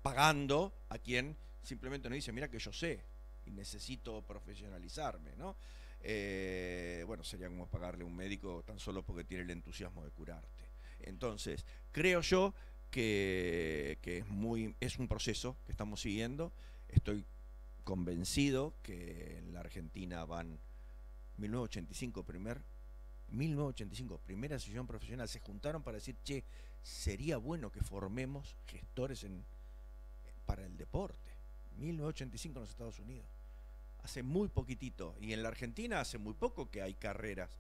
pagando a quien simplemente nos dice, mira que yo sé y necesito profesionalizarme, ¿no? Eh, bueno, sería como pagarle a un médico tan solo porque tiene el entusiasmo de curarte. Entonces, creo yo que, es, muy, es un proceso que estamos siguiendo. Estoy convencido que en la Argentina van 1985 primer 1985 primera sesión profesional se juntaron para decir che sería bueno que formemos gestores en, para el deporte 1985 en los Estados Unidos hace muy poquitito. Y en la Argentina hace muy poco que hay carreras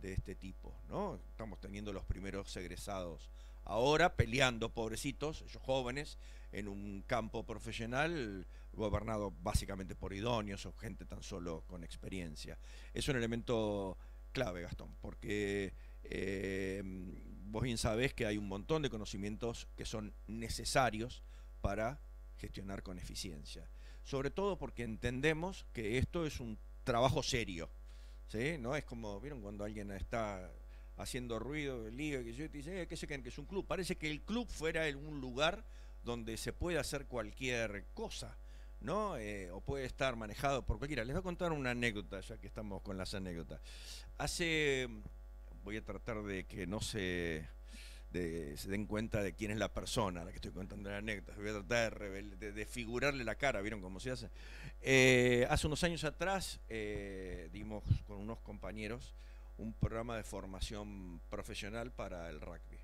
de este tipo, ¿no? Estamos teniendo los primeros egresados ahora peleando, pobrecitos, ellos jóvenes, en un campo profesional gobernado básicamente por idóneos o gente tan solo con experiencia. Es un elemento clave, Gastón, porque eh, vos bien sabés que hay un montón de conocimientos que son necesarios para gestionar con eficiencia sobre todo porque entendemos que esto es un trabajo serio. ¿sí? No es como, ¿vieron cuando alguien está haciendo ruido, lío, que yo te dice, eh, ¿qué se creen que es un club? Parece que el club fuera un lugar donde se puede hacer cualquier cosa, ¿no? Eh, o puede estar manejado por cualquiera. Les voy a contar una anécdota, ya que estamos con las anécdotas. Hace, voy a tratar de que no se de, se den cuenta de quién es la persona a la que estoy contando la anécdota. Voy a tratar de, de, de figurarle la cara, ¿vieron cómo se hace? Eh, hace unos años atrás eh, dimos con unos compañeros un programa de formación profesional para el rugby,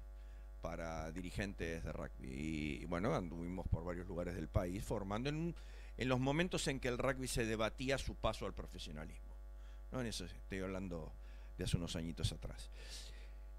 para dirigentes de rugby. Y, y bueno, anduvimos por varios lugares del país formando en, en, los momentos en que el rugby se debatía su paso al profesionalismo. ¿no? En eso estoy hablando de hace unos añitos atrás.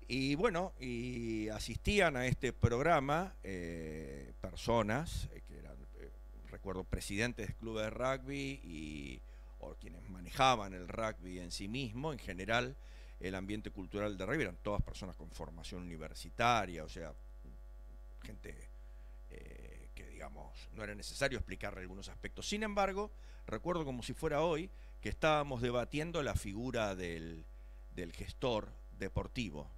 Y bueno, y asistían a este programa eh, personas eh, que eran, eh, recuerdo, presidentes de clubes de rugby y o quienes manejaban el rugby en sí mismo, en general el ambiente cultural de rugby eran todas personas con formación universitaria, o sea, gente eh, que digamos no era necesario explicarle algunos aspectos. Sin embargo, recuerdo como si fuera hoy que estábamos debatiendo la figura del, del gestor deportivo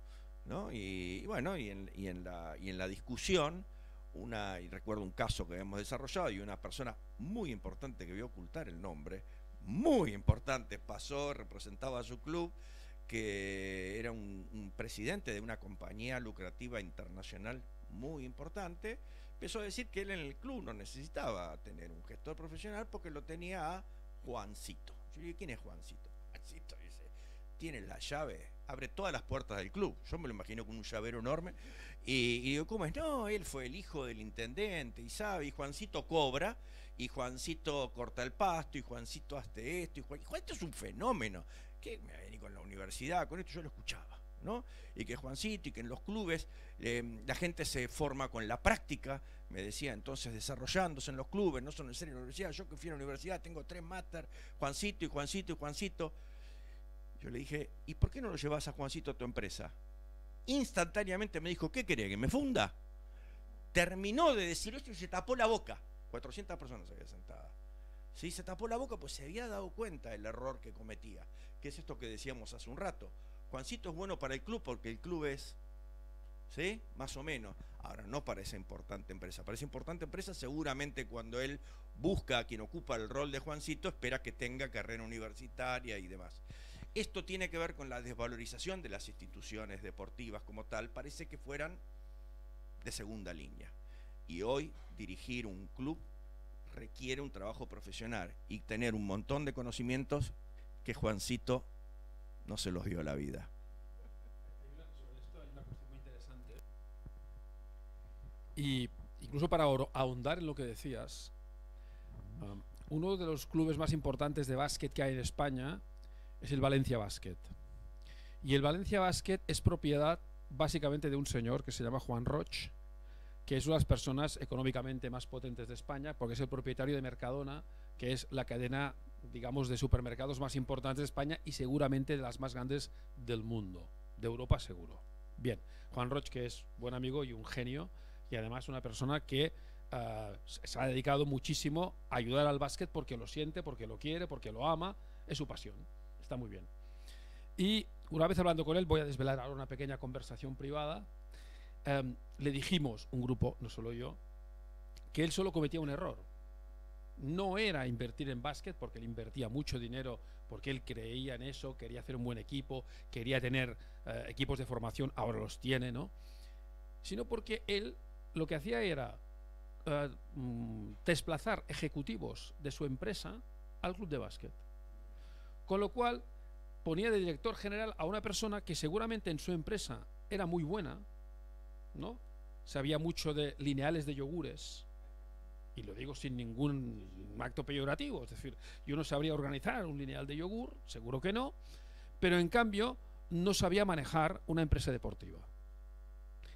¿no? Y, y, bueno, y en, la, y en la discusión, una, y recuerdo un caso que hemos desarrollado y una persona muy importante que vio ocultar el nombre, muy importante, pasó, representaba a su club, que era un, un presidente de una compañía lucrativa internacional muy importante, empezó a decir que él en el club no necesitaba tener un gestor profesional porque lo tenía a Juancito. Yo le dije, ¿quién es Juancito? Juancito dice, tiene la llave abre todas las puertas del club. Yo me lo imagino con un llavero enorme. Y, digo, ¿cómo es? No, él fue el hijo del intendente y sabe, y Juancito cobra, y Juancito corta el pasto, y Juancito hace esto, y Juan, es un fenómeno. que me vení con la universidad, con esto yo lo escuchaba, ¿no? Y que Juancito y que en los clubes eh, la gente se forma con la práctica, me decía entonces desarrollándose en los clubes, no son en serio en la universidad, yo que fui a la universidad tengo tres máster, Juancito y Juancito y Juancito. Yo le dije, ¿y por qué no lo llevas a Juancito a tu empresa? Instantáneamente me dijo, ¿qué quería? ¿Que me funda? Terminó de decir esto y se tapó la boca. 400 personas había sentadas. Sí, se tapó la boca, pues se había dado cuenta del error que cometía, que es esto que decíamos hace un rato. Juancito es bueno para el club porque el club es, ¿sí? Más o menos. Ahora, no para esa importante empresa. Para esa importante empresa, seguramente cuando él busca a quien ocupa el rol de Juancito, espera que tenga carrera universitaria y demás. Esto tiene que ver con la desvalorización de las instituciones deportivas como tal. Parece que fueran de segunda línea. Y hoy dirigir un club requiere un trabajo profesional y tener un montón de conocimientos que Juancito no se los dio a la vida. Y incluso para ahondar en lo que decías, um, uno de los clubes más importantes de básquet que hay en España es el Valencia Basket. Y el Valencia Basket es propiedad básicamente de un señor que se llama Juan Roch, que es una de las personas económicamente más potentes de España, porque es el propietario de Mercadona, que es la cadena, digamos, de supermercados más importantes de España y seguramente de las más grandes del mundo, de Europa seguro. Bien, Juan Roch, que es buen amigo y un genio, y además una persona que uh, se ha dedicado muchísimo a ayudar al básquet porque lo siente, porque lo quiere, porque lo ama, es su pasión. Está muy bien. Y una vez hablando con él, voy a desvelar ahora una pequeña conversación privada Em, le dijimos, un grupo, no solo yo, que él solo cometía un error. No era invertir en básquet porque él invertía mucho dinero, porque él creía en eso, quería hacer un buen equipo, quería tener eh, equipos de formación, ahora los tiene, ¿no? Sino porque él lo que hacía era eh, mm, desplazar ejecutivos de su empresa al club de básquet. Con lo cual ponía de director general a una persona que seguramente en su empresa era muy buena, ¿no? Sabía mucho de lineales de yogures, y lo digo sin ningún acto peyorativo, es decir, yo no sabría organizar un lineal de yogur, seguro que no, pero en cambio no sabía manejar una empresa deportiva.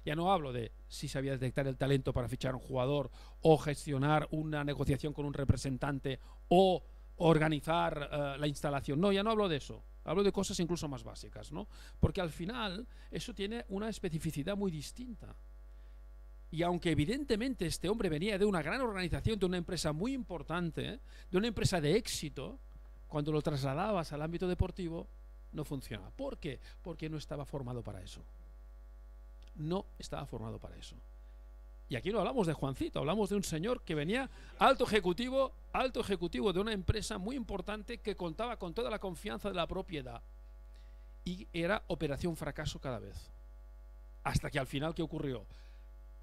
Ya no hablo de si sabía detectar el talento para fichar un jugador o gestionar una negociación con un representante o organizar uh, la instalación. No, ya no hablo de eso. Hablo de cosas incluso más básicas, ¿no? Porque al final eso tiene una especificidad muy distinta. Y aunque evidentemente este hombre venía de una gran organización, de una empresa muy importante, de una empresa de éxito, cuando lo trasladabas al ámbito deportivo, no funcionaba. ¿Por qué? Porque no estaba formado para eso. No estaba formado para eso. Y aquí no hablamos de Juancito, hablamos de un señor que venía alto ejecutivo, alto ejecutivo de una empresa muy importante que contaba con toda la confianza de la propiedad. Y era operación fracaso cada vez. Hasta que al final, ¿qué ocurrió?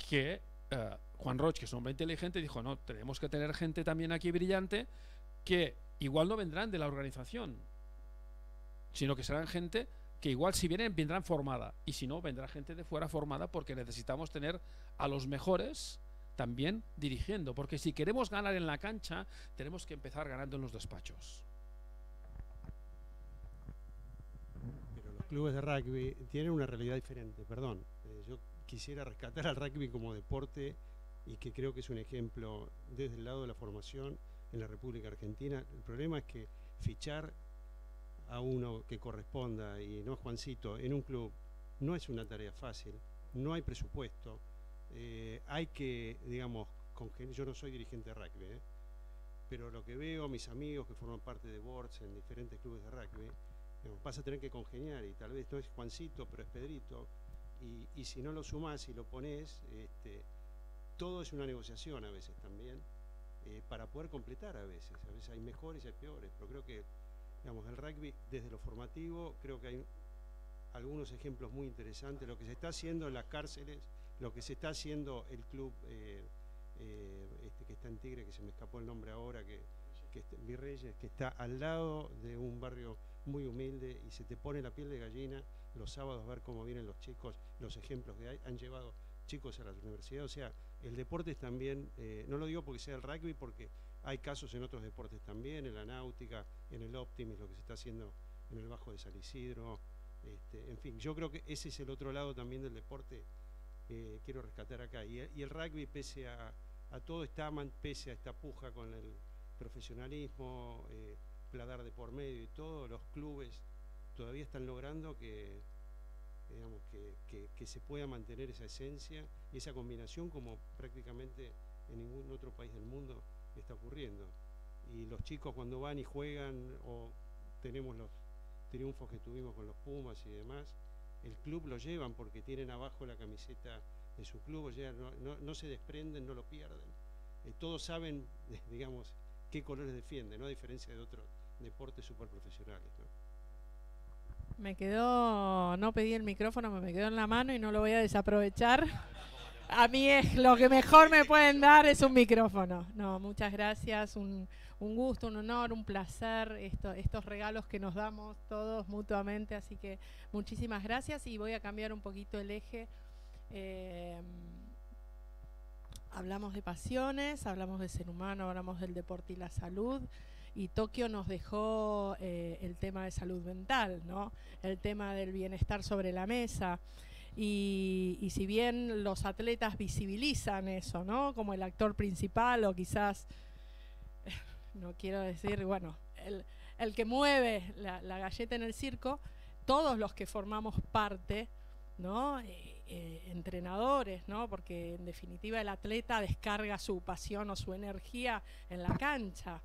Que uh, Juan Roch, que es un hombre inteligente, dijo, no, tenemos que tener gente también aquí brillante que igual no vendrán de la organización, sino que serán gente que igual si vienen vendrán formada y si no vendrá gente de fuera formada porque necesitamos tener a los mejores también dirigiendo, porque si queremos ganar en la cancha tenemos que empezar ganando en los despachos. Pero los clubes de rugby tienen una realidad diferente, perdón. Eh, yo quisiera rescatar al rugby como deporte y que creo que es un ejemplo desde el lado de la formación en la República Argentina. El problema es que fichar a uno que corresponda y no a Juancito en un club no es una tarea fácil, no hay presupuesto, eh, hay que, digamos, yo no soy dirigente de rugby, ¿eh? pero lo que veo, mis amigos que forman parte de boards en diferentes clubes de rugby, vas a tener que congeniar y tal vez no es Juancito, pero es Pedrito, y, si no lo sumás y lo pones, este, todo es una negociación a veces también, eh, para poder completar a veces, a veces hay mejores y hay peores, pero creo que digamos, el rugby desde lo formativo, creo que hay algunos ejemplos muy interesantes, lo que se está haciendo en las cárceles, lo que se está haciendo el club eh, eh, este que está en Tigre, que se me escapó el nombre ahora, que, Virreyes, que está al lado de un barrio muy humilde y se te pone la piel de gallina los sábados ver cómo vienen los chicos, los ejemplos que hay, han llevado chicos a la universidad, o sea, el deporte es también, eh, no lo digo porque sea el rugby, porque hay casos en otros deportes también, en la náutica, en el Optimis, lo que se está haciendo en el Bajo de San Isidro. Este, en fin, yo creo que ese es el otro lado también del deporte que quiero rescatar acá. Y, el rugby, pese a, todo, está pese a esta puja con el profesionalismo, eh, pladar de por medio y todo, los clubes todavía están logrando que, digamos, que, se pueda mantener esa esencia y esa combinación como prácticamente en ningún otro país del mundo está ocurriendo. Y los chicos cuando van y juegan o tenemos los triunfos que tuvimos con los Pumas y demás, el club lo llevan porque tienen abajo la camiseta de su club, no, se desprenden, no lo pierden. Eh, todos saben, digamos, qué colores defienden, ¿no? a diferencia de otros deportes superprofesionales. ¿no? Me quedó, no pedí el micrófono, me quedó en la mano y no lo voy a desaprovechar. A mí es lo que mejor me pueden dar es un micrófono. No, muchas gracias, un, gusto, un honor, un placer estos regalos que nos damos todos mutuamente. Así que muchísimas gracias y voy a cambiar un poquito el eje. Eh, hablamos de pasiones, hablamos de ser humano, hablamos del deporte y la salud y Tokio nos dejó eh, el tema de salud mental, ¿no? el tema del bienestar sobre la mesa. Y, si bien los atletas visibilizan eso, ¿no? Como el actor principal o quizás, no quiero decir, bueno, el, que mueve la, galleta en el circo, todos los que formamos parte, ¿no? Eh, eh, entrenadores, ¿no? Porque en definitiva el atleta descarga su pasión o su energía en la cancha.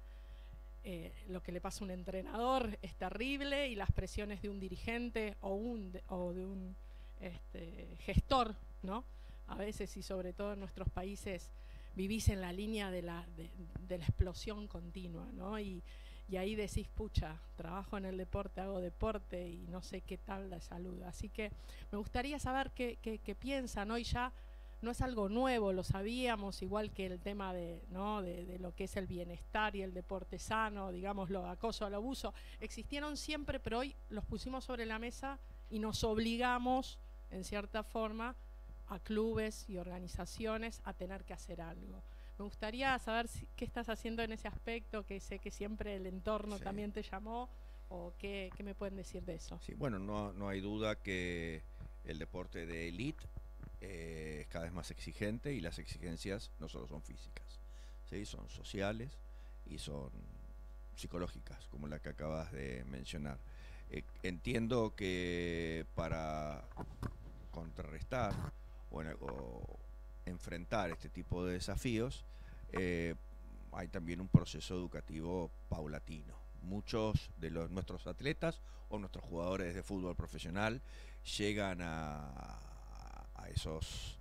Eh, lo que le pasa a un entrenador es terrible y las presiones de un dirigente o, un, o de un este, gestor, ¿no? A veces y sobre todo en nuestros países vivís en la línea de la, de, la explosión continua, ¿no? Y, ahí decís, pucha, trabajo en el deporte, hago deporte y no sé qué tal la salud. Así que me gustaría saber qué, qué, qué piensan hoy ya no es algo nuevo, lo sabíamos, igual que el tema de, ¿no? de, lo que es el bienestar y el deporte sano, digamos, lo acoso al abuso, existieron siempre, pero hoy los pusimos sobre la mesa y nos obligamos, en cierta forma, a clubes y organizaciones a tener que hacer algo. Me gustaría saber qué estás haciendo en ese aspecto, que sé que siempre el entorno también te llamó, o qué, qué, me pueden decir de eso. Sí, bueno, no, no hay duda que el deporte de élite eh, es cada vez más exigente y las exigencias no solo son físicas, ¿sí? son sociales y son psicológicas, como la que acabas de mencionar. Eh, entiendo que para contrarrestar o, enfrentar este tipo de desafíos, eh, hay también un proceso educativo paulatino. Muchos de los, nuestros atletas o nuestros jugadores de fútbol profesional llegan a, esos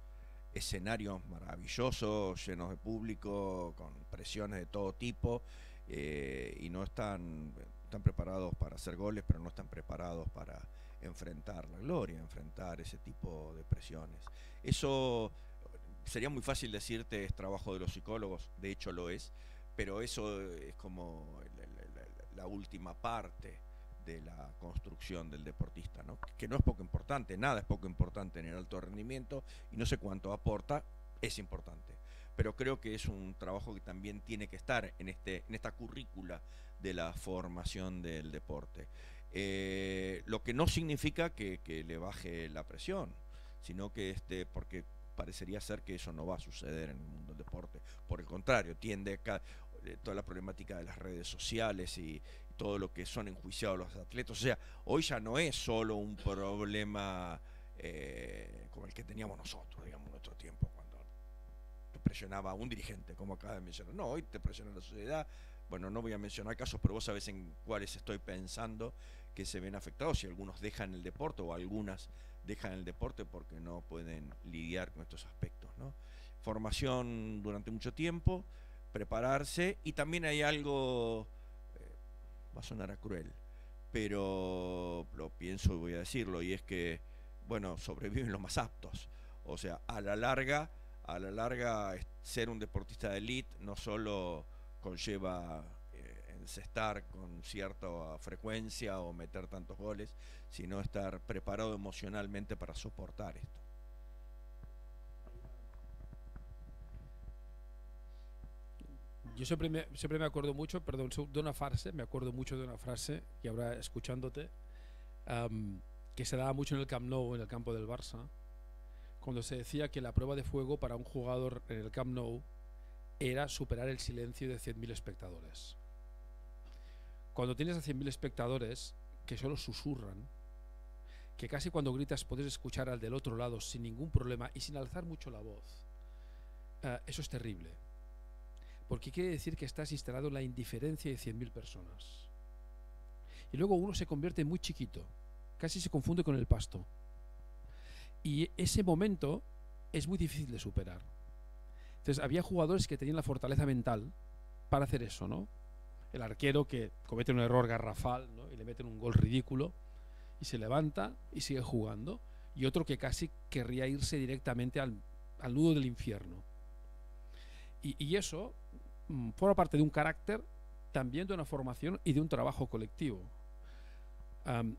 escenarios maravillosos, llenos de público, con presiones de todo tipo, eh, y no están, están preparados para hacer goles, pero no están preparados para enfrentar la gloria, enfrentar ese tipo de presiones. Eso sería muy fácil decirte es trabajo de los psicólogos, de hecho lo es, pero eso es como la última parte de la construcción del deportista, ¿no? que no es poco importante, nada es poco importante en el alto rendimiento y no sé cuánto aporta, es importante. Pero creo que es un trabajo que también tiene que estar en, este, en esta currícula de la formación del deporte. Eh, lo que no significa que, le baje la presión, sino que este, porque parecería ser que eso no va a suceder en el mundo del deporte. Por el contrario, tiende a eh, toda la problemática de las redes sociales y, todo lo que son enjuiciados los atletas. O sea, hoy ya no es solo un problema eh, como el que teníamos nosotros, digamos, en nuestro tiempo, cuando te presionaba un dirigente, como acaba de mencionar. No, hoy te presiona la sociedad. Bueno, no voy a mencionar casos, pero vos sabés en cuáles estoy pensando que se ven afectados y algunos dejan el deporte o algunas dejan el deporte porque no pueden lidiar con estos aspectos. ¿no? Formación durante mucho tiempo, prepararse y también hay algo va a sonar a cruel, pero lo pienso y voy a decirlo, y es que, bueno, sobreviven los más aptos. O sea, a la larga, a la larga, ser un deportista de élite no solo conlleva eh, encestar con cierta frecuencia o meter tantos goles, sino estar preparado emocionalmente para soportar esto. yo siempre me, siempre me acuerdo mucho, perdón, de una frase, me acuerdo mucho de una frase, y ahora escuchándote, que se daba mucho en el Camp Nou, en el campo del Barça, cuando se decía que la prueba de fuego para un jugador en el Camp Nou era superar el silencio de 100.000 espectadores. Cuando tienes a 100.000 espectadores que solo susurran, que casi cuando gritas puedes escuchar al del otro lado sin ningún problema y sin alzar mucho la voz, eh, eso es terrible. Porque quiere decir que estás instalado en la indiferencia de 100.000 personas. Y luego uno se convierte muy chiquito, casi se confunde con el pasto. Y ese momento es muy difícil de superar. Entonces había jugadores que tenían la fortaleza mental para hacer eso, ¿no? El arquero que comete un error garrafal y le meten un gol ridículo y se levanta y sigue jugando. Y otro que casi querría irse directamente al, al nudo del infierno. Y, eso mm, forma parte de un carácter, también de una formación y de un trabajo colectivo.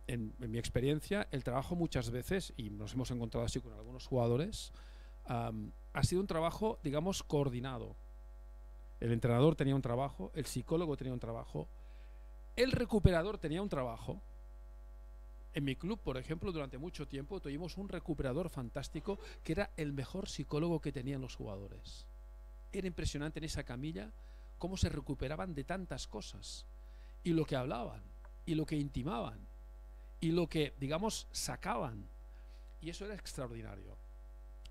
En, mi experiencia, el trabajo muchas veces, y nos hemos encontrado así con algunos jugadores, ha sido un trabajo, digamos, coordinado. El entrenador tenía un trabajo, el psicólogo tenía un trabajo, el recuperador tenía un trabajo. En mi club, por ejemplo, durante mucho tiempo tuvimos un recuperador fantástico que era el mejor psicólogo que tenían los jugadores. Era impresionante en esa camilla cómo se recuperaban de tantas cosas y lo que hablaban y lo que intimaban y lo que, digamos, sacaban. Y eso era extraordinario.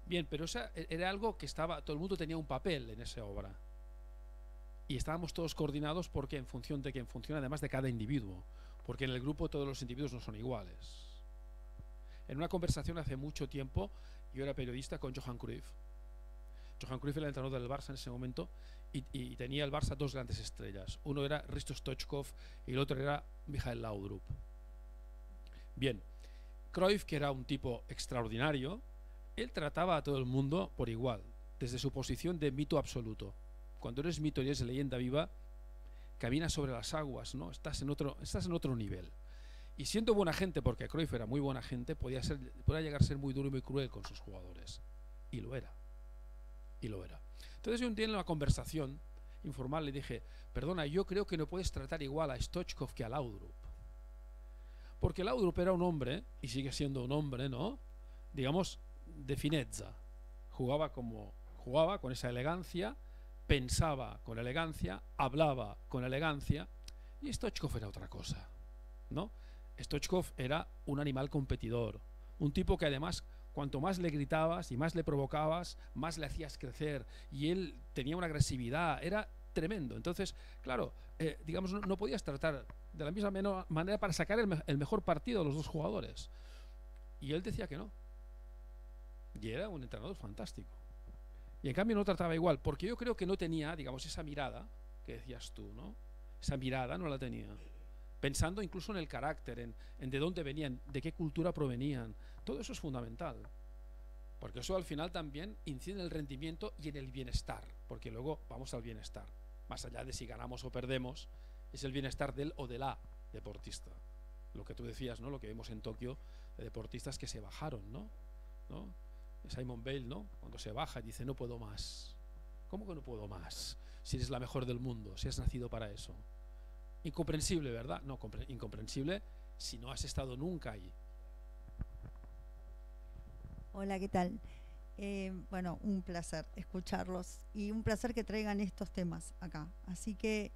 Bien, pero e- era algo que estaba, todo el mundo tenía un papel en esa obra. Y estábamos todos coordinados porque en función de que en función además de cada individuo, porque en el grupo todos los individuos no son iguales. En una conversación hace mucho tiempo, yo era periodista con Johan Cruyff. Johan Cruyff era el entrenador del Barça en ese momento y, tenía el Barça dos grandes estrellas. Uno era Risto Stoichkov y el otro era Michael Laudrup. Bien, Cruyff, que era un tipo extraordinario, él trataba a todo el mundo por igual, desde su posición de mito absoluto. Cuando eres mito y eres leyenda viva, caminas sobre las aguas, ¿no? Estás en otro, estás en otro nivel. Y siendo buena gente, porque Cruyff era muy buena gente, podía, ser, podía llegar a ser muy duro y muy cruel con sus jugadores. Y lo era. Y lo era. Entonces yo un día en una conversación informal le dije, perdona, yo creo que no puedes tratar igual a Stoichkov que a Laudrup. Porque Laudrup era un hombre, y sigue siendo un hombre, ¿no? Digamos, de finezza. Jugaba como jugaba con esa elegancia, pensaba con elegancia, hablaba con elegancia, y Stoichkov era otra cosa, ¿no? Stoichkov era un animal competidor, un tipo que además cuanto más le gritabas y más le provocabas, más le hacías crecer y él tenía una agresividad, era tremendo. Entonces, claro, eh, digamos, no, podías tratar de la misma manera para sacar el, el mejor partido de los dos jugadores. Y él decía que no. Y era un entrenador fantástico. Y en cambio no trataba igual, porque yo creo que no tenía, digamos, esa mirada que decías tú, ¿no? Esa mirada no la tenía. Pensando incluso en el carácter, en, en de dónde venían, de qué cultura provenían. Todo eso es fundamental. Porque eso al final también incide en el rendimiento y en el bienestar. Porque luego vamos al bienestar. Más allá de si ganamos o perdemos, es el bienestar del o de la deportista. Lo que tú decías, ¿no? Lo que vimos en Tokio de deportistas que se bajaron, ¿no? ¿no? Simon Bale, ¿no? Cuando se baja y dice, no puedo más. ¿Cómo que no puedo más? Si eres la mejor del mundo, si has nacido para eso. Incomprensible, ¿verdad? No, incomprensible si no has estado nunca ahí. Hola, ¿qué tal? Eh, bueno, un placer escucharlos y un placer que traigan estos temas acá. Así que,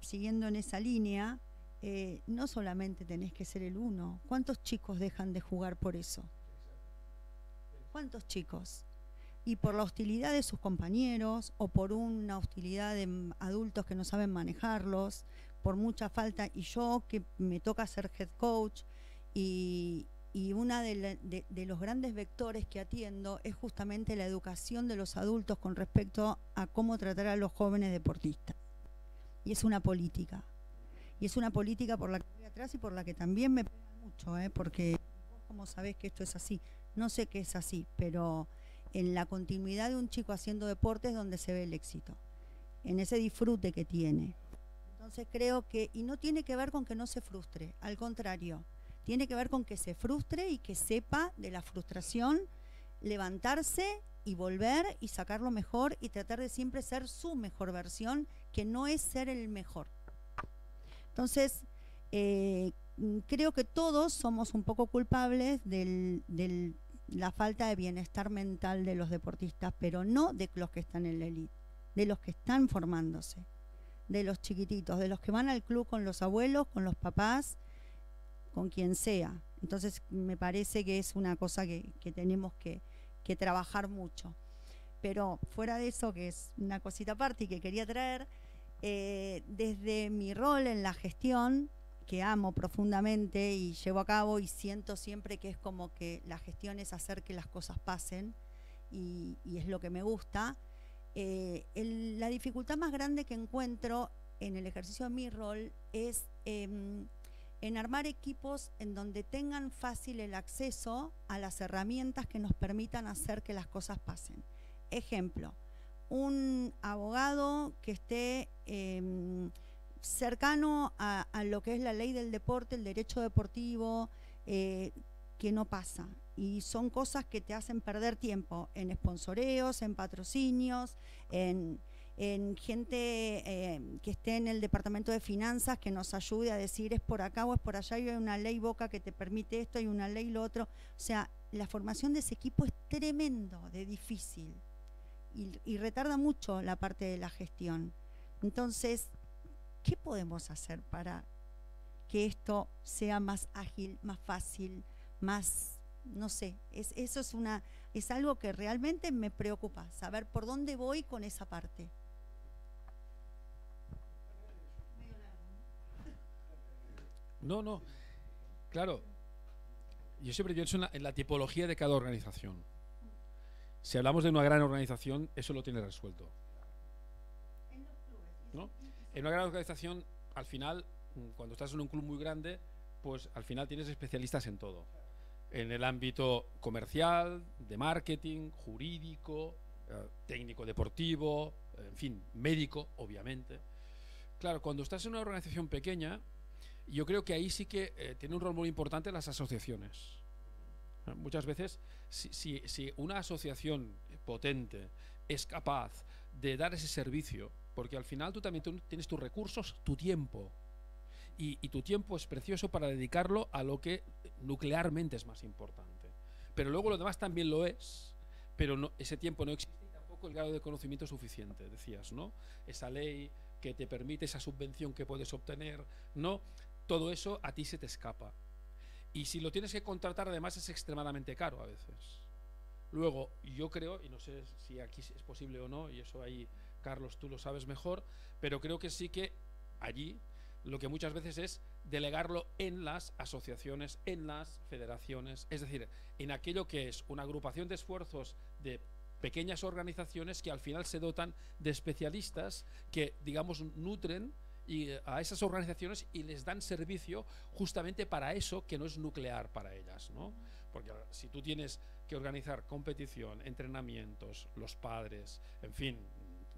siguiendo en esa línea, eh, no solamente tenés que ser el uno. ¿Cuántos chicos dejan de jugar por eso? ¿Cuántos chicos? Y por la hostilidad de sus compañeros o por una hostilidad de adultos que no saben manejarlos, por mucha falta, y yo que me toca ser head coach, y, y uno de, los grandes vectores que atiendo es justamente la educación de los adultos con respecto a cómo tratar a los jóvenes deportistas. Y es una política. Y es una política por la que voy atrás y por la que también me pega mucho, ¿eh? porque vos como sabés que esto es así. No sé qué es así, pero en la continuidad de un chico haciendo deporte es donde se ve el éxito, en ese disfrute que tiene. Entonces creo que, y no tiene que ver con que no se frustre, al contrario, tiene que ver con que se frustre y que sepa de la frustración levantarse y volver y sacarlo mejor y tratar de siempre ser su mejor versión, que no es ser el mejor. Entonces, eh, creo que todos somos un poco culpables de la falta de bienestar mental de los deportistas, pero no de los que están en la elite, de los que están formándose, de los chiquititos, de los que van al club con los abuelos, con los papás, con quien sea. Entonces me parece que es una cosa que, tenemos que, trabajar mucho. Pero fuera de eso, que es una cosita aparte y que quería traer, eh, desde mi rol en la gestión, que amo profundamente y llevo a cabo y siento siempre que es como que la gestión es hacer que las cosas pasen y, es lo que me gusta. Eh, la dificultad más grande que encuentro en el ejercicio de mi rol es em, en armar equipos en donde tengan fácil el acceso a las herramientas que nos permitan hacer que las cosas pasen. Ejemplo, un abogado que esté em, cercano a, lo que es la ley del deporte, el derecho deportivo, eh, que no pasa. Y son cosas que te hacen perder tiempo en sponsoreos, en patrocinios, en, gente eh, que esté en el departamento de finanzas que nos ayude a decir es por acá o es por allá y hay una ley boca que te permite esto y una ley lo otro. O sea, la formación de ese equipo es tremendo de difícil y retarda mucho la parte de la gestión. Entonces, ¿qué podemos hacer para que esto sea más ágil, más fácil, más, no sé, es, eso es, una, es algo que realmente me preocupa, saber por dónde voy con esa parte. No, no, claro, yo siempre pienso en la tipología de cada organización. Si hablamos de una gran organización, eso lo tiene resuelto. En una gran organización, al final, cuando estás en un club muy grande, pues al final tienes especialistas en todo. En el ámbito comercial, de marketing, jurídico, eh, técnico deportivo, en fin, médico, obviamente. Claro, cuando estás en una organización pequeña, yo creo que ahí sí que eh, tiene un rol muy importante las asociaciones. Muchas veces, si, si una asociación potente es capaz de dar ese servicio, porque al final tú también tienes tus recursos, tu tiempo. Y, tu tiempo es precioso para dedicarlo a lo que nuclearmente es más importante. Pero luego lo demás también lo es, pero no, ese tiempo no existe y tampoco el grado de conocimiento suficiente, decías, ¿no? Esa ley que te permite esa subvención que puedes obtener, ¿no? Todo eso a ti se te escapa. Y si lo tienes que contratar, además es extremadamente caro a veces. Luego, yo creo, y no sé si aquí es posible o no, y eso ahí Carlos, tú lo sabes mejor, pero creo que sí que allí lo que muchas veces es delegarlo en las asociaciones, en las federaciones, es decir, en aquello que es una agrupación de esfuerzos de pequeñas organizaciones que al final se dotan de especialistas que, digamos, nutren eh, a esas organizaciones y les dan servicio justamente para eso que no es nuclear para ellas, ¿no? Porque si tú tienes que organizar competición, entrenamientos, los padres, en fin,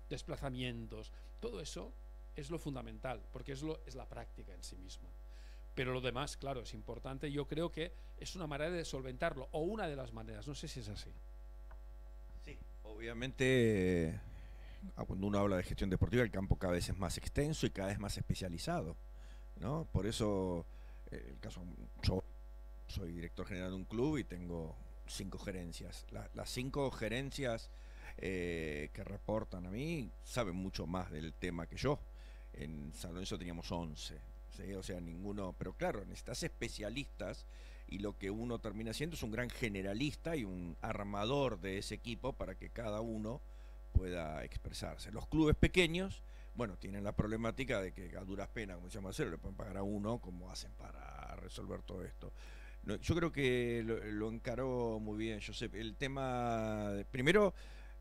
desplazamientos, todo eso es lo fundamental, porque es, lo, es la práctica en sí misma. Pero lo demás, claro, es importante. Yo creo que es una manera de solventarlo, o una de las maneras. No sé si es así. Sí, obviamente, ah, cuando uno habla de gestión deportiva, el campo cada vez es más extenso y cada vez más especializado. ¿no? Por eso, eh, el caso, yo soy director general de un club y tengo cinco gerencias. las cinco gerencias eh, que reportan a mí saben mucho más del tema que yo. En San Lorenzo teníamos 11, o sea, ninguno, pero claro, necesitas especialistas y lo que uno termina siendo es un gran generalista y un armador de ese equipo para que cada uno pueda expresarse. Los clubes pequeños, bueno, tienen la problemática de que a duras penas, como decía Marcelo, le pueden pagar a uno, como hacen para resolver todo esto. yo creo que lo, encaró muy bien, Josep. El tema, primero,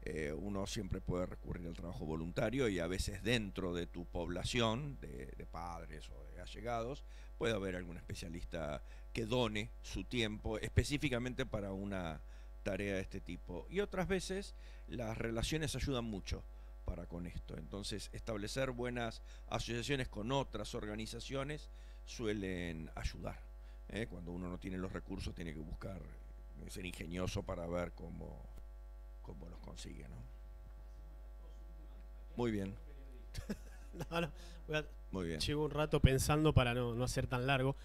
eh, uno siempre puede recurrir al trabajo voluntario y a veces dentro de tu población, de, padres o de allegados, puede haber algún especialista que done su tiempo específicamente para una tarea de este tipo. Y otras veces las relaciones ayudan mucho para con esto. Entonces, establecer buenas asociaciones con otras organizaciones suelen ayudar. ¿eh? Cuando uno no tiene los recursos, tiene que buscar ser ingenioso para ver cómo cómo los consigue, ¿no? Muy bien. no, no, voy a- Muy bien. llevo un rato pensando para no, no hacer tan largo.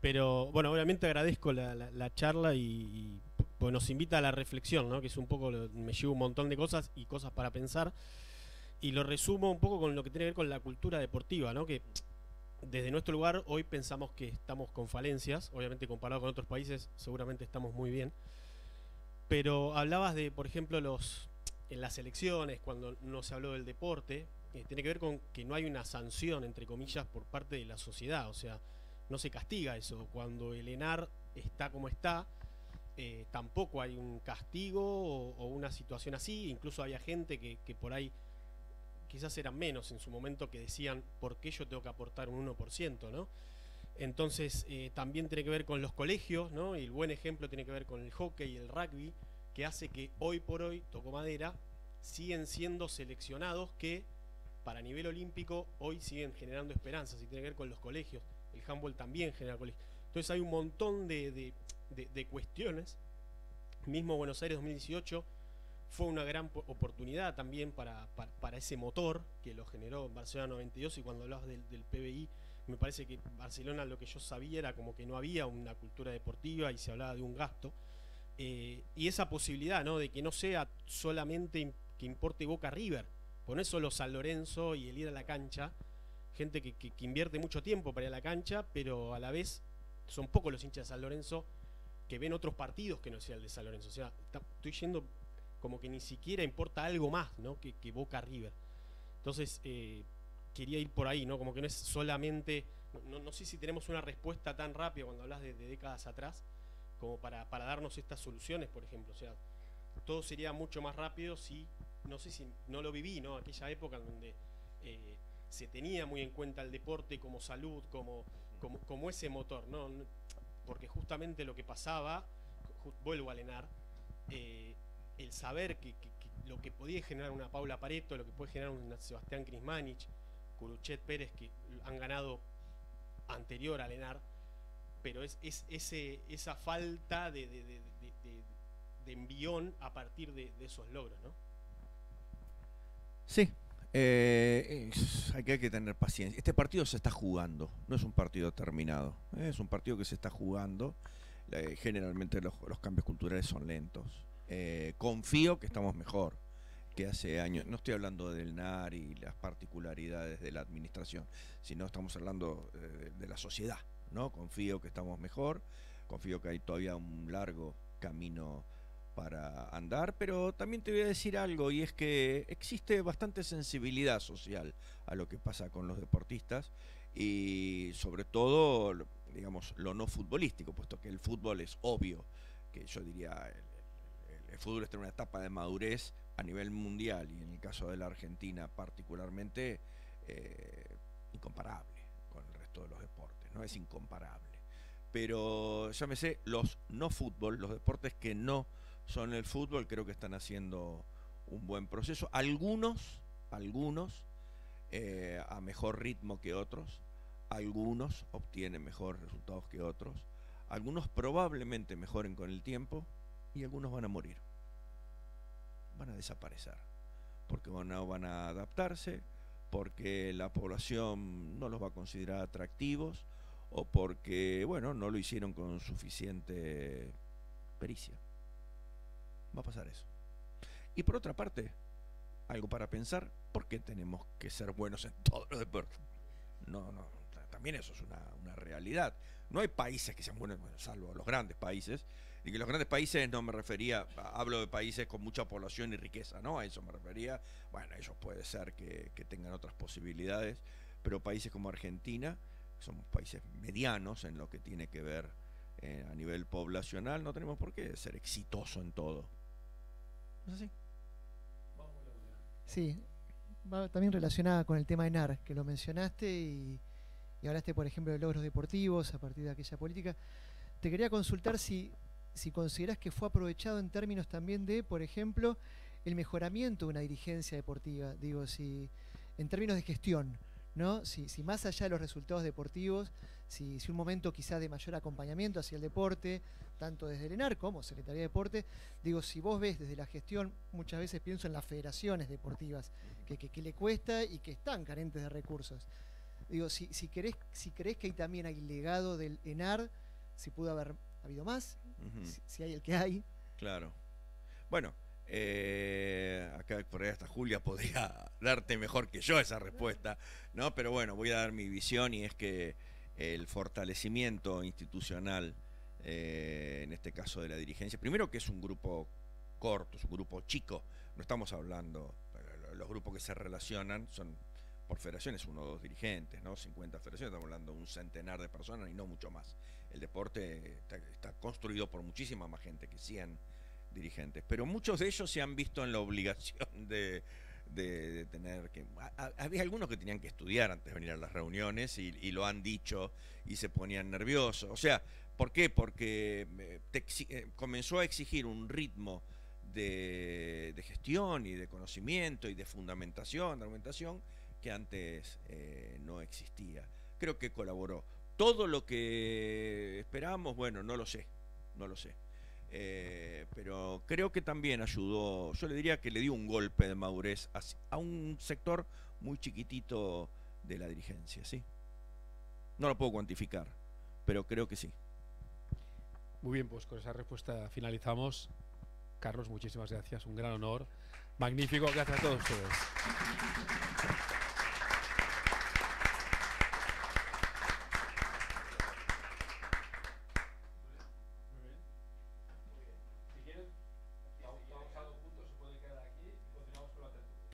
Pero bueno, obviamente agradezco la, la- la charla y, y, pues nos invita a la reflexión, ¿no? que es un poco, me llevo un montón de cosas y cosas para pensar. Y lo resumo un poco con lo que tiene que ver con la cultura deportiva, ¿no? que desde nuestro lugar hoy pensamos que estamos con falencias, obviamente comparado con otros países seguramente estamos muy bien. Pero hablabas de, por ejemplo, los en las elecciones, cuando no se habló del deporte, eh, tiene que ver con que no hay una sanción, entre comillas, por parte de la sociedad. O sea, no se castiga eso. Cuando el ENAR está como está, eh, tampoco hay un castigo o, una situación así. Incluso había gente que, que por ahí quizás eran menos en su momento que decían, ¿por qué yo tengo que aportar un 1%? ¿no? Entonces, eh, también tiene que ver con los colegios, ¿no? Y el buen ejemplo tiene que ver con el hockey y el rugby, que hace que hoy por hoy, toco madera, siguen siendo seleccionados que para nivel olímpico hoy siguen generando esperanzas y tiene que ver con los colegios. El handball también genera colegios. Entonces hay un montón de, de- de- cuestiones. Mismo Buenos Aires 2018 fue una gran po- oportunidad también para, para, ese motor que lo generó en Barcelona 92 y cuando hablabas del, del PBI me parece que Barcelona lo que yo sabía era como que no había una cultura deportiva y se hablaba de un gasto. Eh, y esa posibilidad, ¿no? De que no sea solamente que importe Boca River, es solo San Lorenzo y el ir a la cancha, gente que, que- invierte mucho tiempo para ir a la cancha, pero a la vez son pocos los hinchas de San Lorenzo que ven otros partidos que no sea el de San Lorenzo. O sea, estoy yendo como que ni siquiera importa algo más, ¿no? Que, que Boca River. Entonces, eh, quería ir por ahí, ¿no? Como que no es solamente. No, no- sé si tenemos una respuesta tan rápida cuando hablas de, décadas atrás, como para, para darnos estas soluciones, por ejemplo. O sea, todo sería mucho más rápido si. No sé si no lo viví, ¿no? Aquella época en donde eh, se tenía muy en cuenta el deporte como salud, como, como, como ese motor, ¿no? Porque justamente lo que pasaba, vuelvo a Lenar, eh, el saber que, lo que podía generar una Paula Pareto, lo que puede generar un Sebastián Krismanich, Curuchet Pérez, que han ganado anterior a Lenar, pero es, es ese, esa falta de, envión a partir de, esos logros, ¿no? Sí, eh, hay, que, tener paciencia. Este partido se está jugando, no es un partido terminado, eh, es un partido que se está jugando. Eh, generalmente los, cambios culturales son lentos. Confío que estamos mejor hace años. No estoy hablando del NAR y las particularidades de la administración, sino estamos hablando eh, de, la sociedad. ¿no? Confío que estamos mejor, confío que hay todavía un largo camino para andar, pero también te voy a decir algo y es que existe bastante sensibilidad social a lo que pasa con los deportistas y sobre todo, digamos, lo no futbolístico, puesto que el fútbol es obvio, que yo diría, el- el fútbol está en una etapa de madurez a nivel mundial y en el caso de la Argentina particularmente eh, incomparable con el resto de los deportes, no es incomparable. Pero llámese los no fútbol, los deportes que no son el fútbol, creo que están haciendo un buen proceso. Algunos, algunos, eh, a mejor ritmo que otros, algunos obtienen mejores resultados que otros, algunos probablemente mejoren con el tiempo y algunos van a morir, van a desaparecer, porque no van a adaptarse, porque la población no los va a considerar atractivos o porque, bueno, no lo hicieron con suficiente pericia. Va a pasar eso. Y por otra parte, algo para pensar, ¿por qué tenemos que ser buenos en todos los deportes? No, no, ta- también eso es una, una realidad. No hay países que sean buenos, bueno, salvo los grandes países. Y que los grandes países no me refería, hablo de países con mucha población y riqueza, ¿no? A eso me refería. Bueno, ellos puede ser que, tengan otras posibilidades, pero países como Argentina, que somos países medianos en lo que tiene que ver eh, a nivel poblacional, no tenemos por qué ser exitoso en todo. ¿No es así? Sí, va también relacionada con el tema de NAR, que lo mencionaste y hablaste, por ejemplo, de logros deportivos a partir de aquella política. Te quería consultar si, si consideras que fue aprovechado en términos también de, por ejemplo, el mejoramiento de una dirigencia deportiva, digo, si en términos de gestión, ¿no? Si, más allá de los resultados deportivos si, un momento quizá de mayor acompañamiento hacia el deporte, tanto desde el ENAR como Secretaría de Deporte, digo, si vos ves desde la gestión, muchas veces pienso en las federaciones deportivas, que le cuesta y que están carentes de recursos. Digo, si, si, querés, si crees que ahí también hay legado del ENAR, si pudo haber habido más, Si hay el que hay. Claro. Bueno, eh, acá por ahí hasta Julia podría darte mejor que yo esa respuesta, ¿no? Pero bueno, voy a dar mi visión y es que el fortalecimiento institucional, eh, en este caso de la dirigencia, primero que es un grupo corto, es un grupo chico, no estamos hablando, los grupos que se relacionan son por federaciones, uno o dos dirigentes, ¿no? 50 federaciones, estamos hablando de un centenar de personas y no mucho más. El deporte está, construido por muchísima más gente que 100 dirigentes, pero muchos de ellos se han visto en la obligación de, tener que... había algunos que tenían que estudiar antes de venir a las reuniones y, lo han dicho y se ponían nerviosos. O sea, ¿por qué? Porque eh, eh, comenzó a exigir un ritmo de, de gestión y de conocimiento y de fundamentación, de argumentación, que antes eh, no existía. Creo que colaboró. Todo lo que esperábamos, bueno, no lo sé, no lo sé. Eh, pero creo que también ayudó, yo le diría que le dio un golpe de madurez a, a un sector muy chiquitito de la dirigencia, ¿sí? No lo puedo cuantificar, pero creo que sí. Muy bien, pues con esa respuesta finalizamos. Carlos, muchísimas gracias, un gran honor. Magnífico, gracias a todos ustedes.